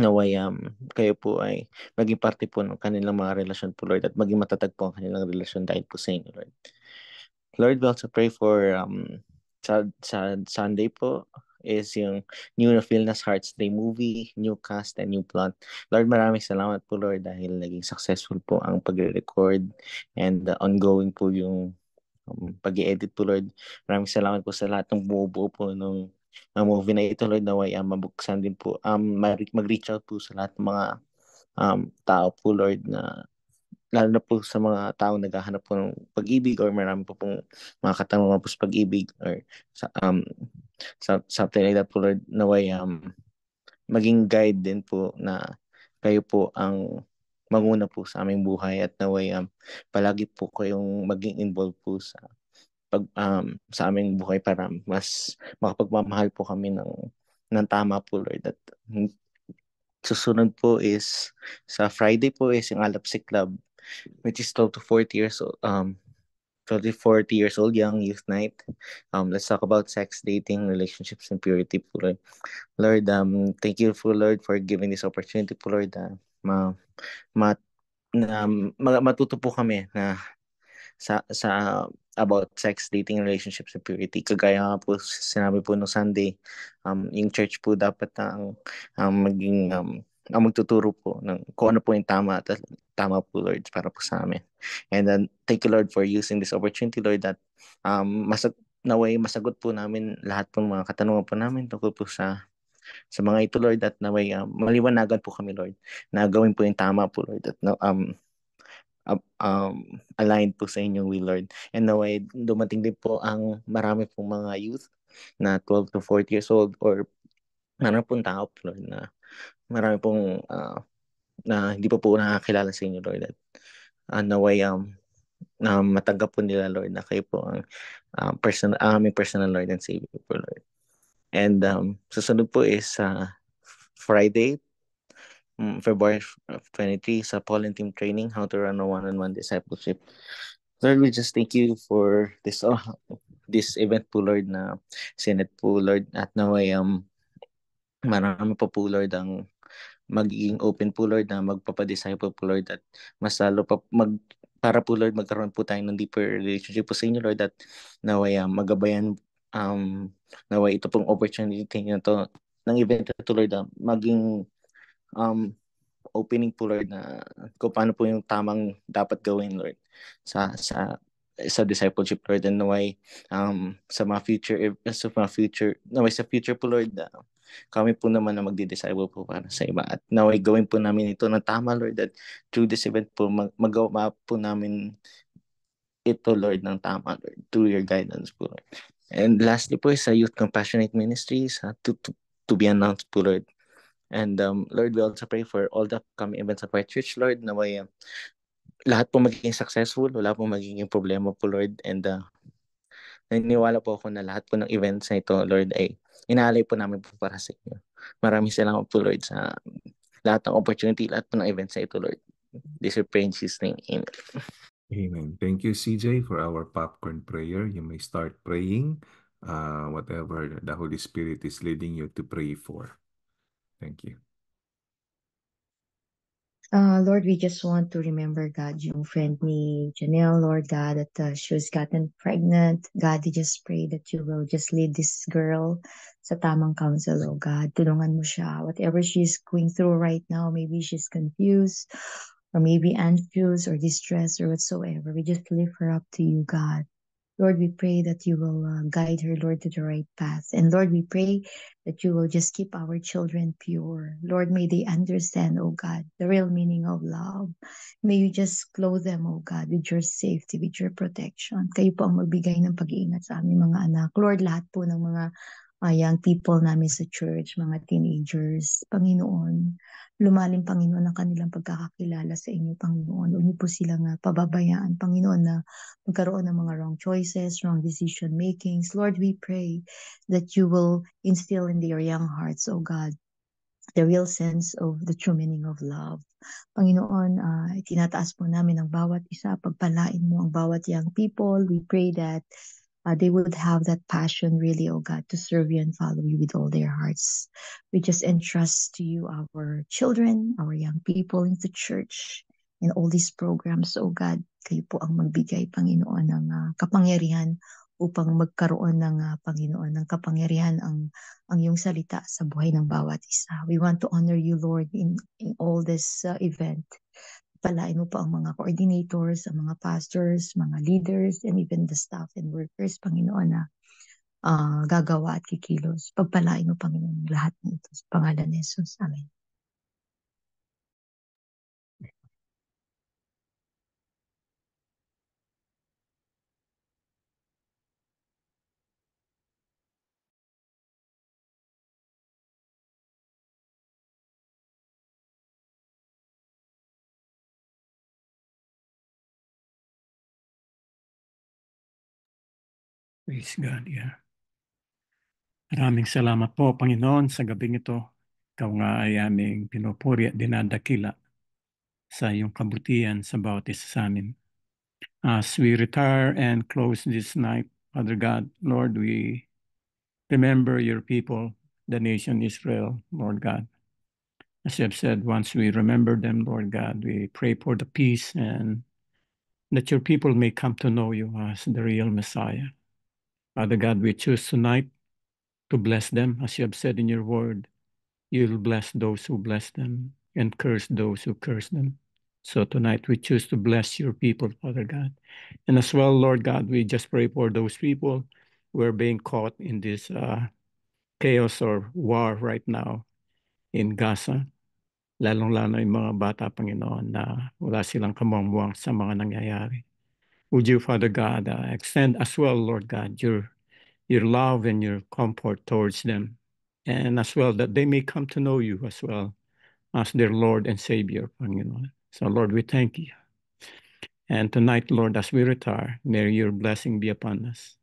naway um kayo po ay maging parte po ng kanilang mga relasyon po Lord at maging matatag po ang kanilang relasyon dahil po sa inyo Lord. Lord, we also pray for um sa, sa Sunday po is yung new na Feel Nas Hearts Day movie, new cast and new plot. Lord, maraming salamat po Lord dahil naging successful po ang pagre-record and uh, ongoing po yung um, pag-edit po Lord. Maraming salamat po sa lahat ng bumubuo po ng ng movie na ito Lord naway um, mabuksan din po um, mag-reach out po sa lahat ng mga um, tao po Lord na lalo na po sa mga tao naghahanap po ng pag-ibig or marami po pong mga katanungan po sa pag-ibig or sa, um, sa, something like po Lord naway um, maging guide din po na kayo po ang manguna po sa aming buhay at naway um, palagi po kayong maging involved po sa pag um, sa aming buhay para mas makapagmamahal po kami ng ng tama po Lord. At susunod po is sa Friday po is yung Alapsik Club which is 12 to 40 years old um 12 to 40 years old young youth night. Um let's talk about sex dating relationships and purity po Lord. Lord um thank you for Lord for giving this opportunity po Lord uh, ma, ma, na, ma, matuto po kami na sa sa about sex dating relationships and purity. Kagaya nga po sinabi po no Sunday um yung church po dapat ang um, maging um, ang magtuturo po ng kung ano po yung tama at tama po Lord para po sa amin. And then thank you Lord for using this opportunity Lord that um masag naway masagot po namin lahat po mga katanungan po namin tungkol po sa sa mga ito Lord at naway um, maliwanagan po kami Lord na gawin po yung tama po Lord at um um, aligned po sa inyong will Lord. And naway dumating din po ang marami pong mga youth na 12 to 40 years old or marami pong tao po Lord na marami pong uh, na hindi pa po nakakilala sa inyo, Lord. At uh, naway um, na matanggap po nila, Lord, na kayo po ang uh, personal, aming personal Lord and Savior po, Lord. And um, susunod po is uh, Friday, um, February 23 sa Paul and Team Training, How to Run a One-on-One Discipleship. Lord, we just thank you for this uh, this event po, Lord, na Senate po, Lord, at naway um, marami pa po, Lord, ang magiging open po Lord na magpapadisciple po Lord at mas lalo pa mag para po Lord magkaroon po tayo ng deeper relationship po sa inyo Lord at naway uh, magabayan um naway ito pong opportunity na to ng event na to Lord uh, maging um opening po Lord na kung paano po yung tamang dapat gawin Lord sa sa sa discipleship Lord and naway um sa mga future sa mga future naway sa future po Lord uh, kami po naman na magdi-disciple po para sa iba. At naway gawin po namin ito ng tama, Lord, that through this event po, mag- po namin ito, Lord, ng tama, Lord, through your guidance po, Lord. And lastly po sa Youth Compassionate Ministries uh, to, to, to be announced po, Lord. And um, Lord, we also pray for all the upcoming events of our church, Lord, na may uh, lahat po magiging successful, wala po magiging problema po, Lord. And uh, naniniwala po ako na lahat po ng events na ito, Lord, ay inaalay po namin po para sa inyo. Maraming salamat po, Lord, sa lahat ng opportunity, lahat po ng events na ito, Lord. This we pray in name. Amen. Amen. Thank you, CJ, for our popcorn prayer. You may start praying uh, whatever the Holy Spirit is leading you to pray for. Thank you. Uh, Lord, we just want to remember, God, yung friend ni Janelle, Lord God, that uh, she was gotten pregnant. God, we just pray that you will just lead this girl sa tamang counsel, oh God. Tulungan mo siya. Whatever she's going through right now, maybe she's confused or maybe anxious or distressed or whatsoever. We just lift her up to you, God. Lord, we pray that you will uh, guide her, Lord, to the right path. And Lord, we pray that you will just keep our children pure. Lord, may they understand, oh God, the real meaning of love. May you just clothe them, oh God, with your safety, with your protection. Kayo po ang magbigay ng pag-iingat sa aming mga anak. Lord, lahat po ng mga uh, young people namin sa church, mga teenagers, Panginoon, lumalim, Panginoon, ang kanilang pagkakakilala sa inyo, Panginoon. Huwag po silang uh, pababayaan, Panginoon, na magkaroon ng mga wrong choices, wrong decision makings. Lord, we pray that you will instill in their young hearts, oh God, the real sense of the true meaning of love. Panginoon, uh, tinataas po namin ang bawat isa, pagpalain mo ang bawat young people. We pray that uh, they would have that passion really, oh God, to serve you and follow you with all their hearts. We just entrust to you our children, our young people in the church, and all these programs, oh God, kayo po ang magbigay, Panginoon, ng uh, kapangyarihan upang magkaroon ng uh, Panginoon ng kapangyarihan ang ang iyong salita sa buhay ng bawat isa. We want to honor you, Lord, in in all this uh, event. Palain mo pa ang mga coordinators, ang mga pastors, mga leaders, and even the staff and workers, Panginoon, na uh, gagawa at kikilos. Pagpalain mo, Panginoon, lahat ng ito sa pangalan ni Jesus. Amen. Praise God, yeah. Maraming salamat po, Panginoon, sa gabing ito. Ikaw nga ay aming pinupuri at dinadakila sa iyong kabutihan sa bawat isa sa amin. As we retire and close this night, Father God, Lord, we remember your people, the nation Israel, Lord God. As you have said, once we remember them, Lord God, we pray for the peace and that your people may come to know you as the real Messiah. Father God, we choose tonight to bless them, as you have said in your word. You'll bless those who bless them and curse those who curse them. So tonight we choose to bless your people, Father God. And as well, Lord God, we just pray for those people who are being caught in this uh, chaos or war right now in Gaza. Lalong-lalo yung mga bata, Panginoon, na wala silang kamuang sa mga nangyayari. Would you, Father God, uh, extend as well, Lord God, your your love and your comfort towards them, and as well that they may come to know you as well as their Lord and Savior, Panginoon. So, Lord, we thank you. And tonight, Lord, as we retire, may your blessing be upon us.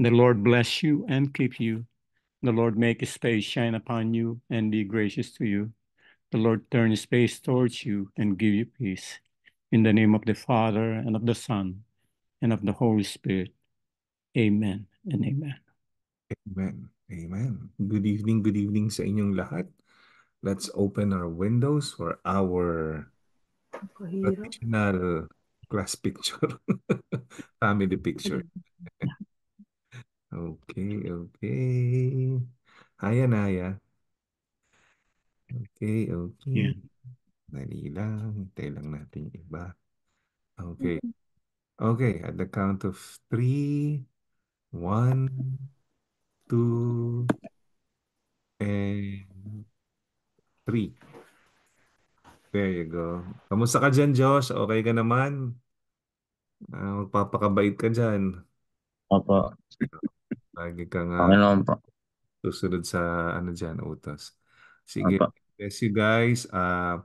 The Lord bless you and keep you. The Lord make his face shine upon you and be gracious to you. The Lord turn his face towards you and give you peace. In the name of the Father and of the Son and of the Holy Spirit. Amen and amen. Amen. Amen. Good evening, good evening sa inyong lahat. Let's open our windows for our traditional class picture. [laughs] Family picture. [laughs] okay, okay. Hi, Anaya. Okay, okay. Yeah. Dali lang. Hintay lang natin iba. Okay. Okay, at the count of three, one, two, and three. There you go. Kamusta ka dyan, Josh? Okay ka naman? Ah, magpapakabait ka dyan. Opo. Lagi ka nga Okay naman po. susunod sa ano dyan, utos. Sige, Opo. bless you guys. Uh,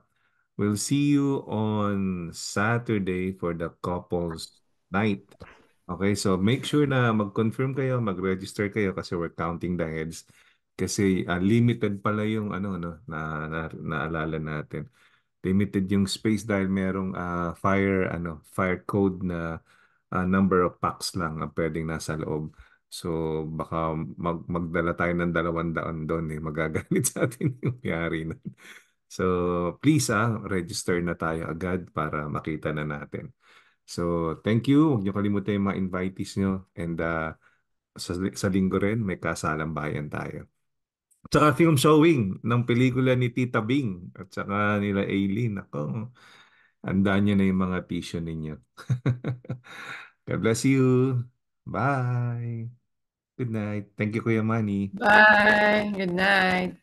we'll see you on Saturday for the couples night. Okay, so make sure na mag-confirm kayo, mag-register kayo kasi we're counting the heads. Kasi uh, limited pala yung ano no na, na naalala natin. Limited yung space dahil merong uh, fire ano fire code na uh, number of packs lang ang pwedeng nasa loob. So baka mag magdala tayo ng dalawang daan doon eh magagalit [laughs] sa atin yung yari na. So, please ah, register na tayo agad para makita na natin. So, thank you. Huwag niyo kalimutan yung mga invitees niyo. And uh, sa, sa linggo rin, may kasalang bayan tayo. Tsaka film showing ng pelikula ni Tita Bing at saka nila Aileen. Ako, andaan niyo na yung mga tissue ninyo. [laughs] God bless you. Bye. Good night. Thank you, Kuya Manny. Bye. Good night.